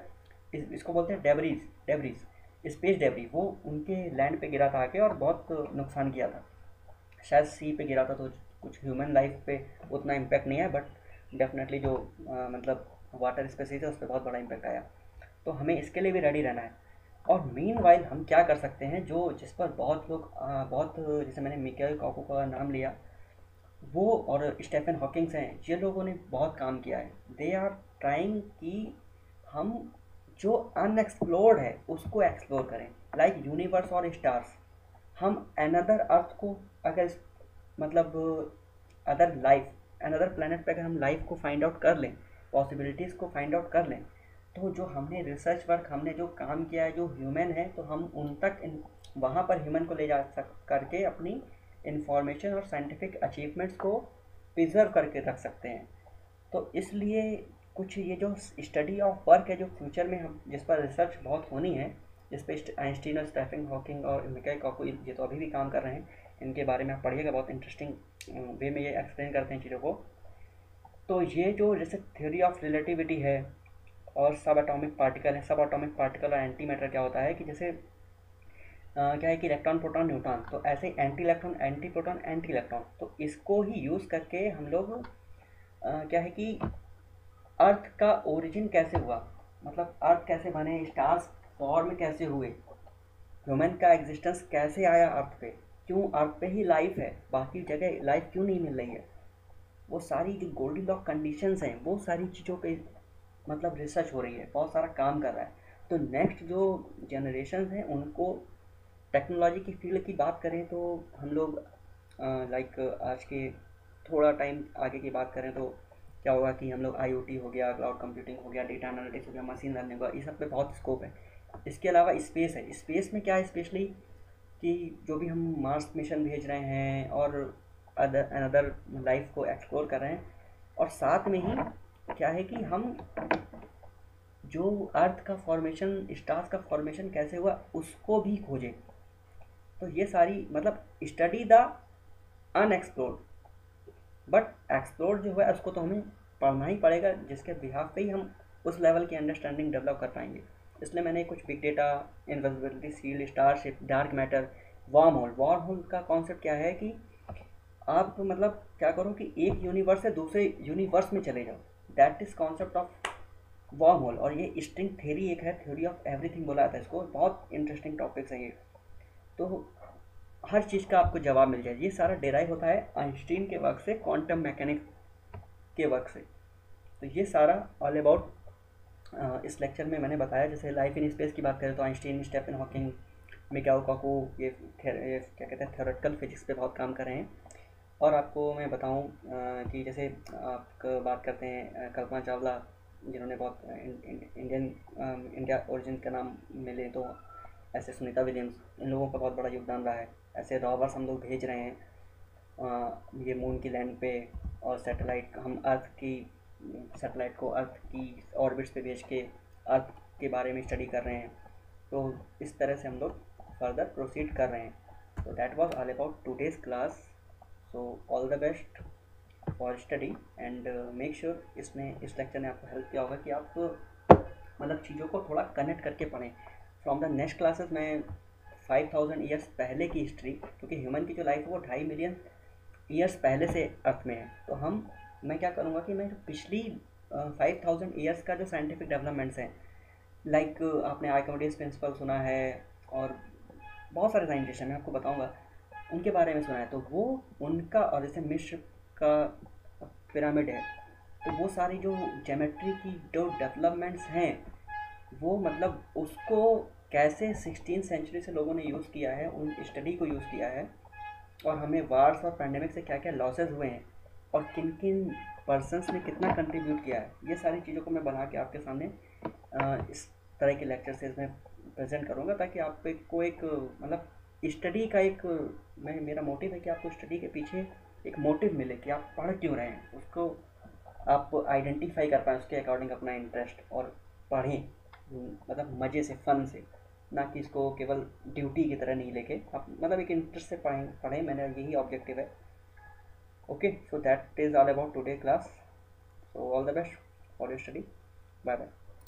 इस, इसको बोलते हैं डेबरीज डेबरीज स्पेस डेबरी वो उनके लैंड पे गिरा था आके और बहुत नुकसान किया था। शायद सी पे गिरा था तो कुछ ह्यूमन लाइफ पे उतना इम्पैक्ट नहीं है बट डेफिनेटली जो आ, मतलब वाटर स्पेसिस है उस पर बहुत बड़ा इम्पैक्ट आया। तो हमें इसके लिए भी रेडी रहना है। और मीन वाइल हम क्या कर सकते हैं जो जिस पर बहुत लोग बहुत जैसे मैंने मिकेल कॉको का नाम लिया वो और स्टेफन हॉकिंग्स हैं ये लोगों ने बहुत काम किया है। दे आर ट्राइंग कि हम जो अनएक्सप्लोर्ड है उसको एक्सप्लोर करें। लाइक यूनिवर्स और स्टार्स हम अनदर अर्थ को अगर मतलब अदर लाइफ अनदर प्लानट पे अगर हम लाइफ को फाइंड आउट कर लें पॉसिबिलिटीज़ को फाइंड आउट कर लें तो जो हमने रिसर्च वर्क हमने जो काम किया है, जो ह्यूमन है तो हम उन तक इन, वहाँ पर ह्यूमन को ले जा सक, करके अपनी इंफॉर्मेशन और साइंटिफिक अचीवमेंट्स को प्रिजर्व करके रख सकते हैं। तो इसलिए कुछ ये जो स्टडी ऑफ़ वर्क है, जो फ्यूचर में हम, जिस पर रिसर्च बहुत होनी है जिस पर आइंस्टीन और स्टेफिंग हॉकिंग और मिकाई कॉको ये तो अभी भी काम कर रहे हैं। इनके बारे में आप पढ़िएगा बहुत इंटरेस्टिंग वे में ये एक्सप्लेन करते हैं चीज़ों को। तो ये जो जैसे थ्योरी ऑफ़ रिलेटिविटी है और सब एटॉमिक पार्टिकल है सब एटॉमिक पार्टिकल और एंटी मैटर क्या होता है कि जैसे आ, क्या है कि इलेक्ट्रॉन प्रोटॉन न्यूट्रॉन तो ऐसे anti electron anti proton anti electron तो इसको ही यूज़ करके हम लोग क्या है कि अर्थ का ओरिजिन कैसे हुआ? मतलब अर्थ कैसे बने स्टार्स फॉर्म कैसे हुए? ह्यूमन का एग्जिस्टेंस कैसे आया अर्थ पे? क्यों अर्थ पे ही लाइफ है? बाकी जगह लाइफ क्यों नहीं मिल रही है? वो सारी जो गोल्डी लॉक कंडीशंस हैं, वो सारी चीज़ों पे मतलब रिसर्च हो रही है, बहुत सारा काम कर रहा है। तो नेक्स्ट जो जनरेशन हैं, उनको टेक्नोलॉजी की फ़ील्ड की बात करें तो हम लोग लाइक आज के थोड़ा टाइम आगे की बात करें तो क्या होगा कि हम लोग आईओटी हो गया क्लाउड कंप्यूटिंग हो गया डेटा एनालिटिक्स हो गया मशीन लर्निंग होगा ये सब पे बहुत स्कोप है। इसके अलावा स्पेस है। स्पेस में क्या है स्पेशली? कि जो भी हम मार्स मिशन भेज रहे हैं और अदर, अनदर लाइफ को एक्सप्लोर कर रहे हैं। और साथ में ही क्या है कि हम जो अर्थ का फॉर्मेशन, स्टार्स का फॉर्मेशन कैसे हुआ, उसको भी खोजें। तो ये सारी मतलब study the unexplored. But explored जो है, उसको तो हमें पढ़ना ही पड़ेगा, जिसके बिहाफ पे ही हम उस लेवल की अंडरस्टैंडिंग डेवलप कर पाएँगे। इसलिए मैंने कुछ big data invisibility seal starship dark matter wormhole wormhole का कॉन्सेप्ट क्या है कि आप मतलब क्या करो कि एक यूनिवर्स से दूसरे यूनिवर्स में चले जाओ। That is concept of wormhole और ये स्ट्रिंग थेरी एक है थ्योरी ऑफ़ एवरीथिंग बोला जाता है इसको। बहुत इंटरेस्टिंग टॉपिक्स है ये। तो हर चीज़ का आपको जवाब मिल जाए ये सारा डेराइव होता है आइंस्टीन के वर्क से क्वांटम मैकेनिक्स के वर्क से। तो ये सारा ऑल अबाउट इस लेक्चर में मैंने बताया जैसे लाइफ इन स्पेस की बात करें तो Einstein Stephen Hawking Michio Kaku ये, ये क्या कहते हैं थ्योरेटिकल फिजिक्स पे बहुत काम कर रहे हैं। और आपको मैं बताऊँ कि जैसे आप बात करते हैं कल्पना चावला जिन्होंने बहुत इंडियन इंडिया ओरिजिन का नाम मिले तो ऐसे सुनीता विलियम्स इन लोगों का बहुत बड़ा योगदान रहा है। ऐसे रॉवर्स हम लोग भेज रहे हैं ये मून की लैंड पे और सैटेलाइट हम अर्थ की सैटेलाइट को अर्थ की, ऑर्बिट्स पे भेज के, अर्थ के बारे में स्टडी कर रहे हैं। तो इस तरह से हम लोग फर्दर प्रोसीड कर रहे हैं। तो that was all about two days class so all the best for study and make sure इसमें इस लेक्चर ने आपको हेल्प किया होगा कि आप मतलब चीज़ों को थोड़ा कनेक्ट करके पढ़ें। फ्रॉम द नेक्स्ट क्लासेस में फाइव थाउज़ेंड ईयर्स पहले की हिस्ट्री क्योंकि ह्यूमन की जो लाइफ है वो ढाई मिलियन ईयर्स पहले से अर्थ में है। तो हम मैं क्या करूँगा कि मैं जो पिछली फाइव थाउज़ेंड ईयर्स का जो साइंटिफिक डेवलपमेंट्स हैं लाइक आपने आइकोमोडियस प्रिंसिपल सुना है और बहुत सारे साइंटिस्ट हैं, मैं आपको बताऊँगा, उनके बारे में सुना है। तो वो, उनका और जैसे मिश्र का पिरामिड है तो वो सारी जो जेमेट्री की जो डेवलपमेंट्स हैं, वो मतलब उसको कैसे सिक्सटीन सेंचुरी से लोगों ने यूज़ किया है, उन स्टडी को यूज़ किया है, और हमें वार्स और पैंडमिक से क्या क्या लॉसेज हुए हैं और किन किन पर्सनस ने कितना कंट्रीब्यूट किया है? ये सारी चीज़ों को मैं बना के आपके सामने इस तरह के लेक्चर से इसमें प्रेजेंट करूँगा ताकि आप को एक मतलब स्टडी का एक, मैं, मेरा मोटिव है कि आपको स्टडी के पीछे एक मोटिव मिले कि आप पढ़ क्यों रहे हैं। उसको आप आइडेंटिफाई कर पाएँ, उसके अकॉर्डिंग अपना इंटरेस्ट और पढ़ें मतलब मज़े से फ़न से। ना कि इसको केवल ड्यूटी की तरह नहीं लेके आप मतलब एक इंटरेस्ट से पढ़ें पढ़ें, मैंने यही ऑब्जेक्टिव है। okay so that is all about today class. So all the best for your study. Bye bye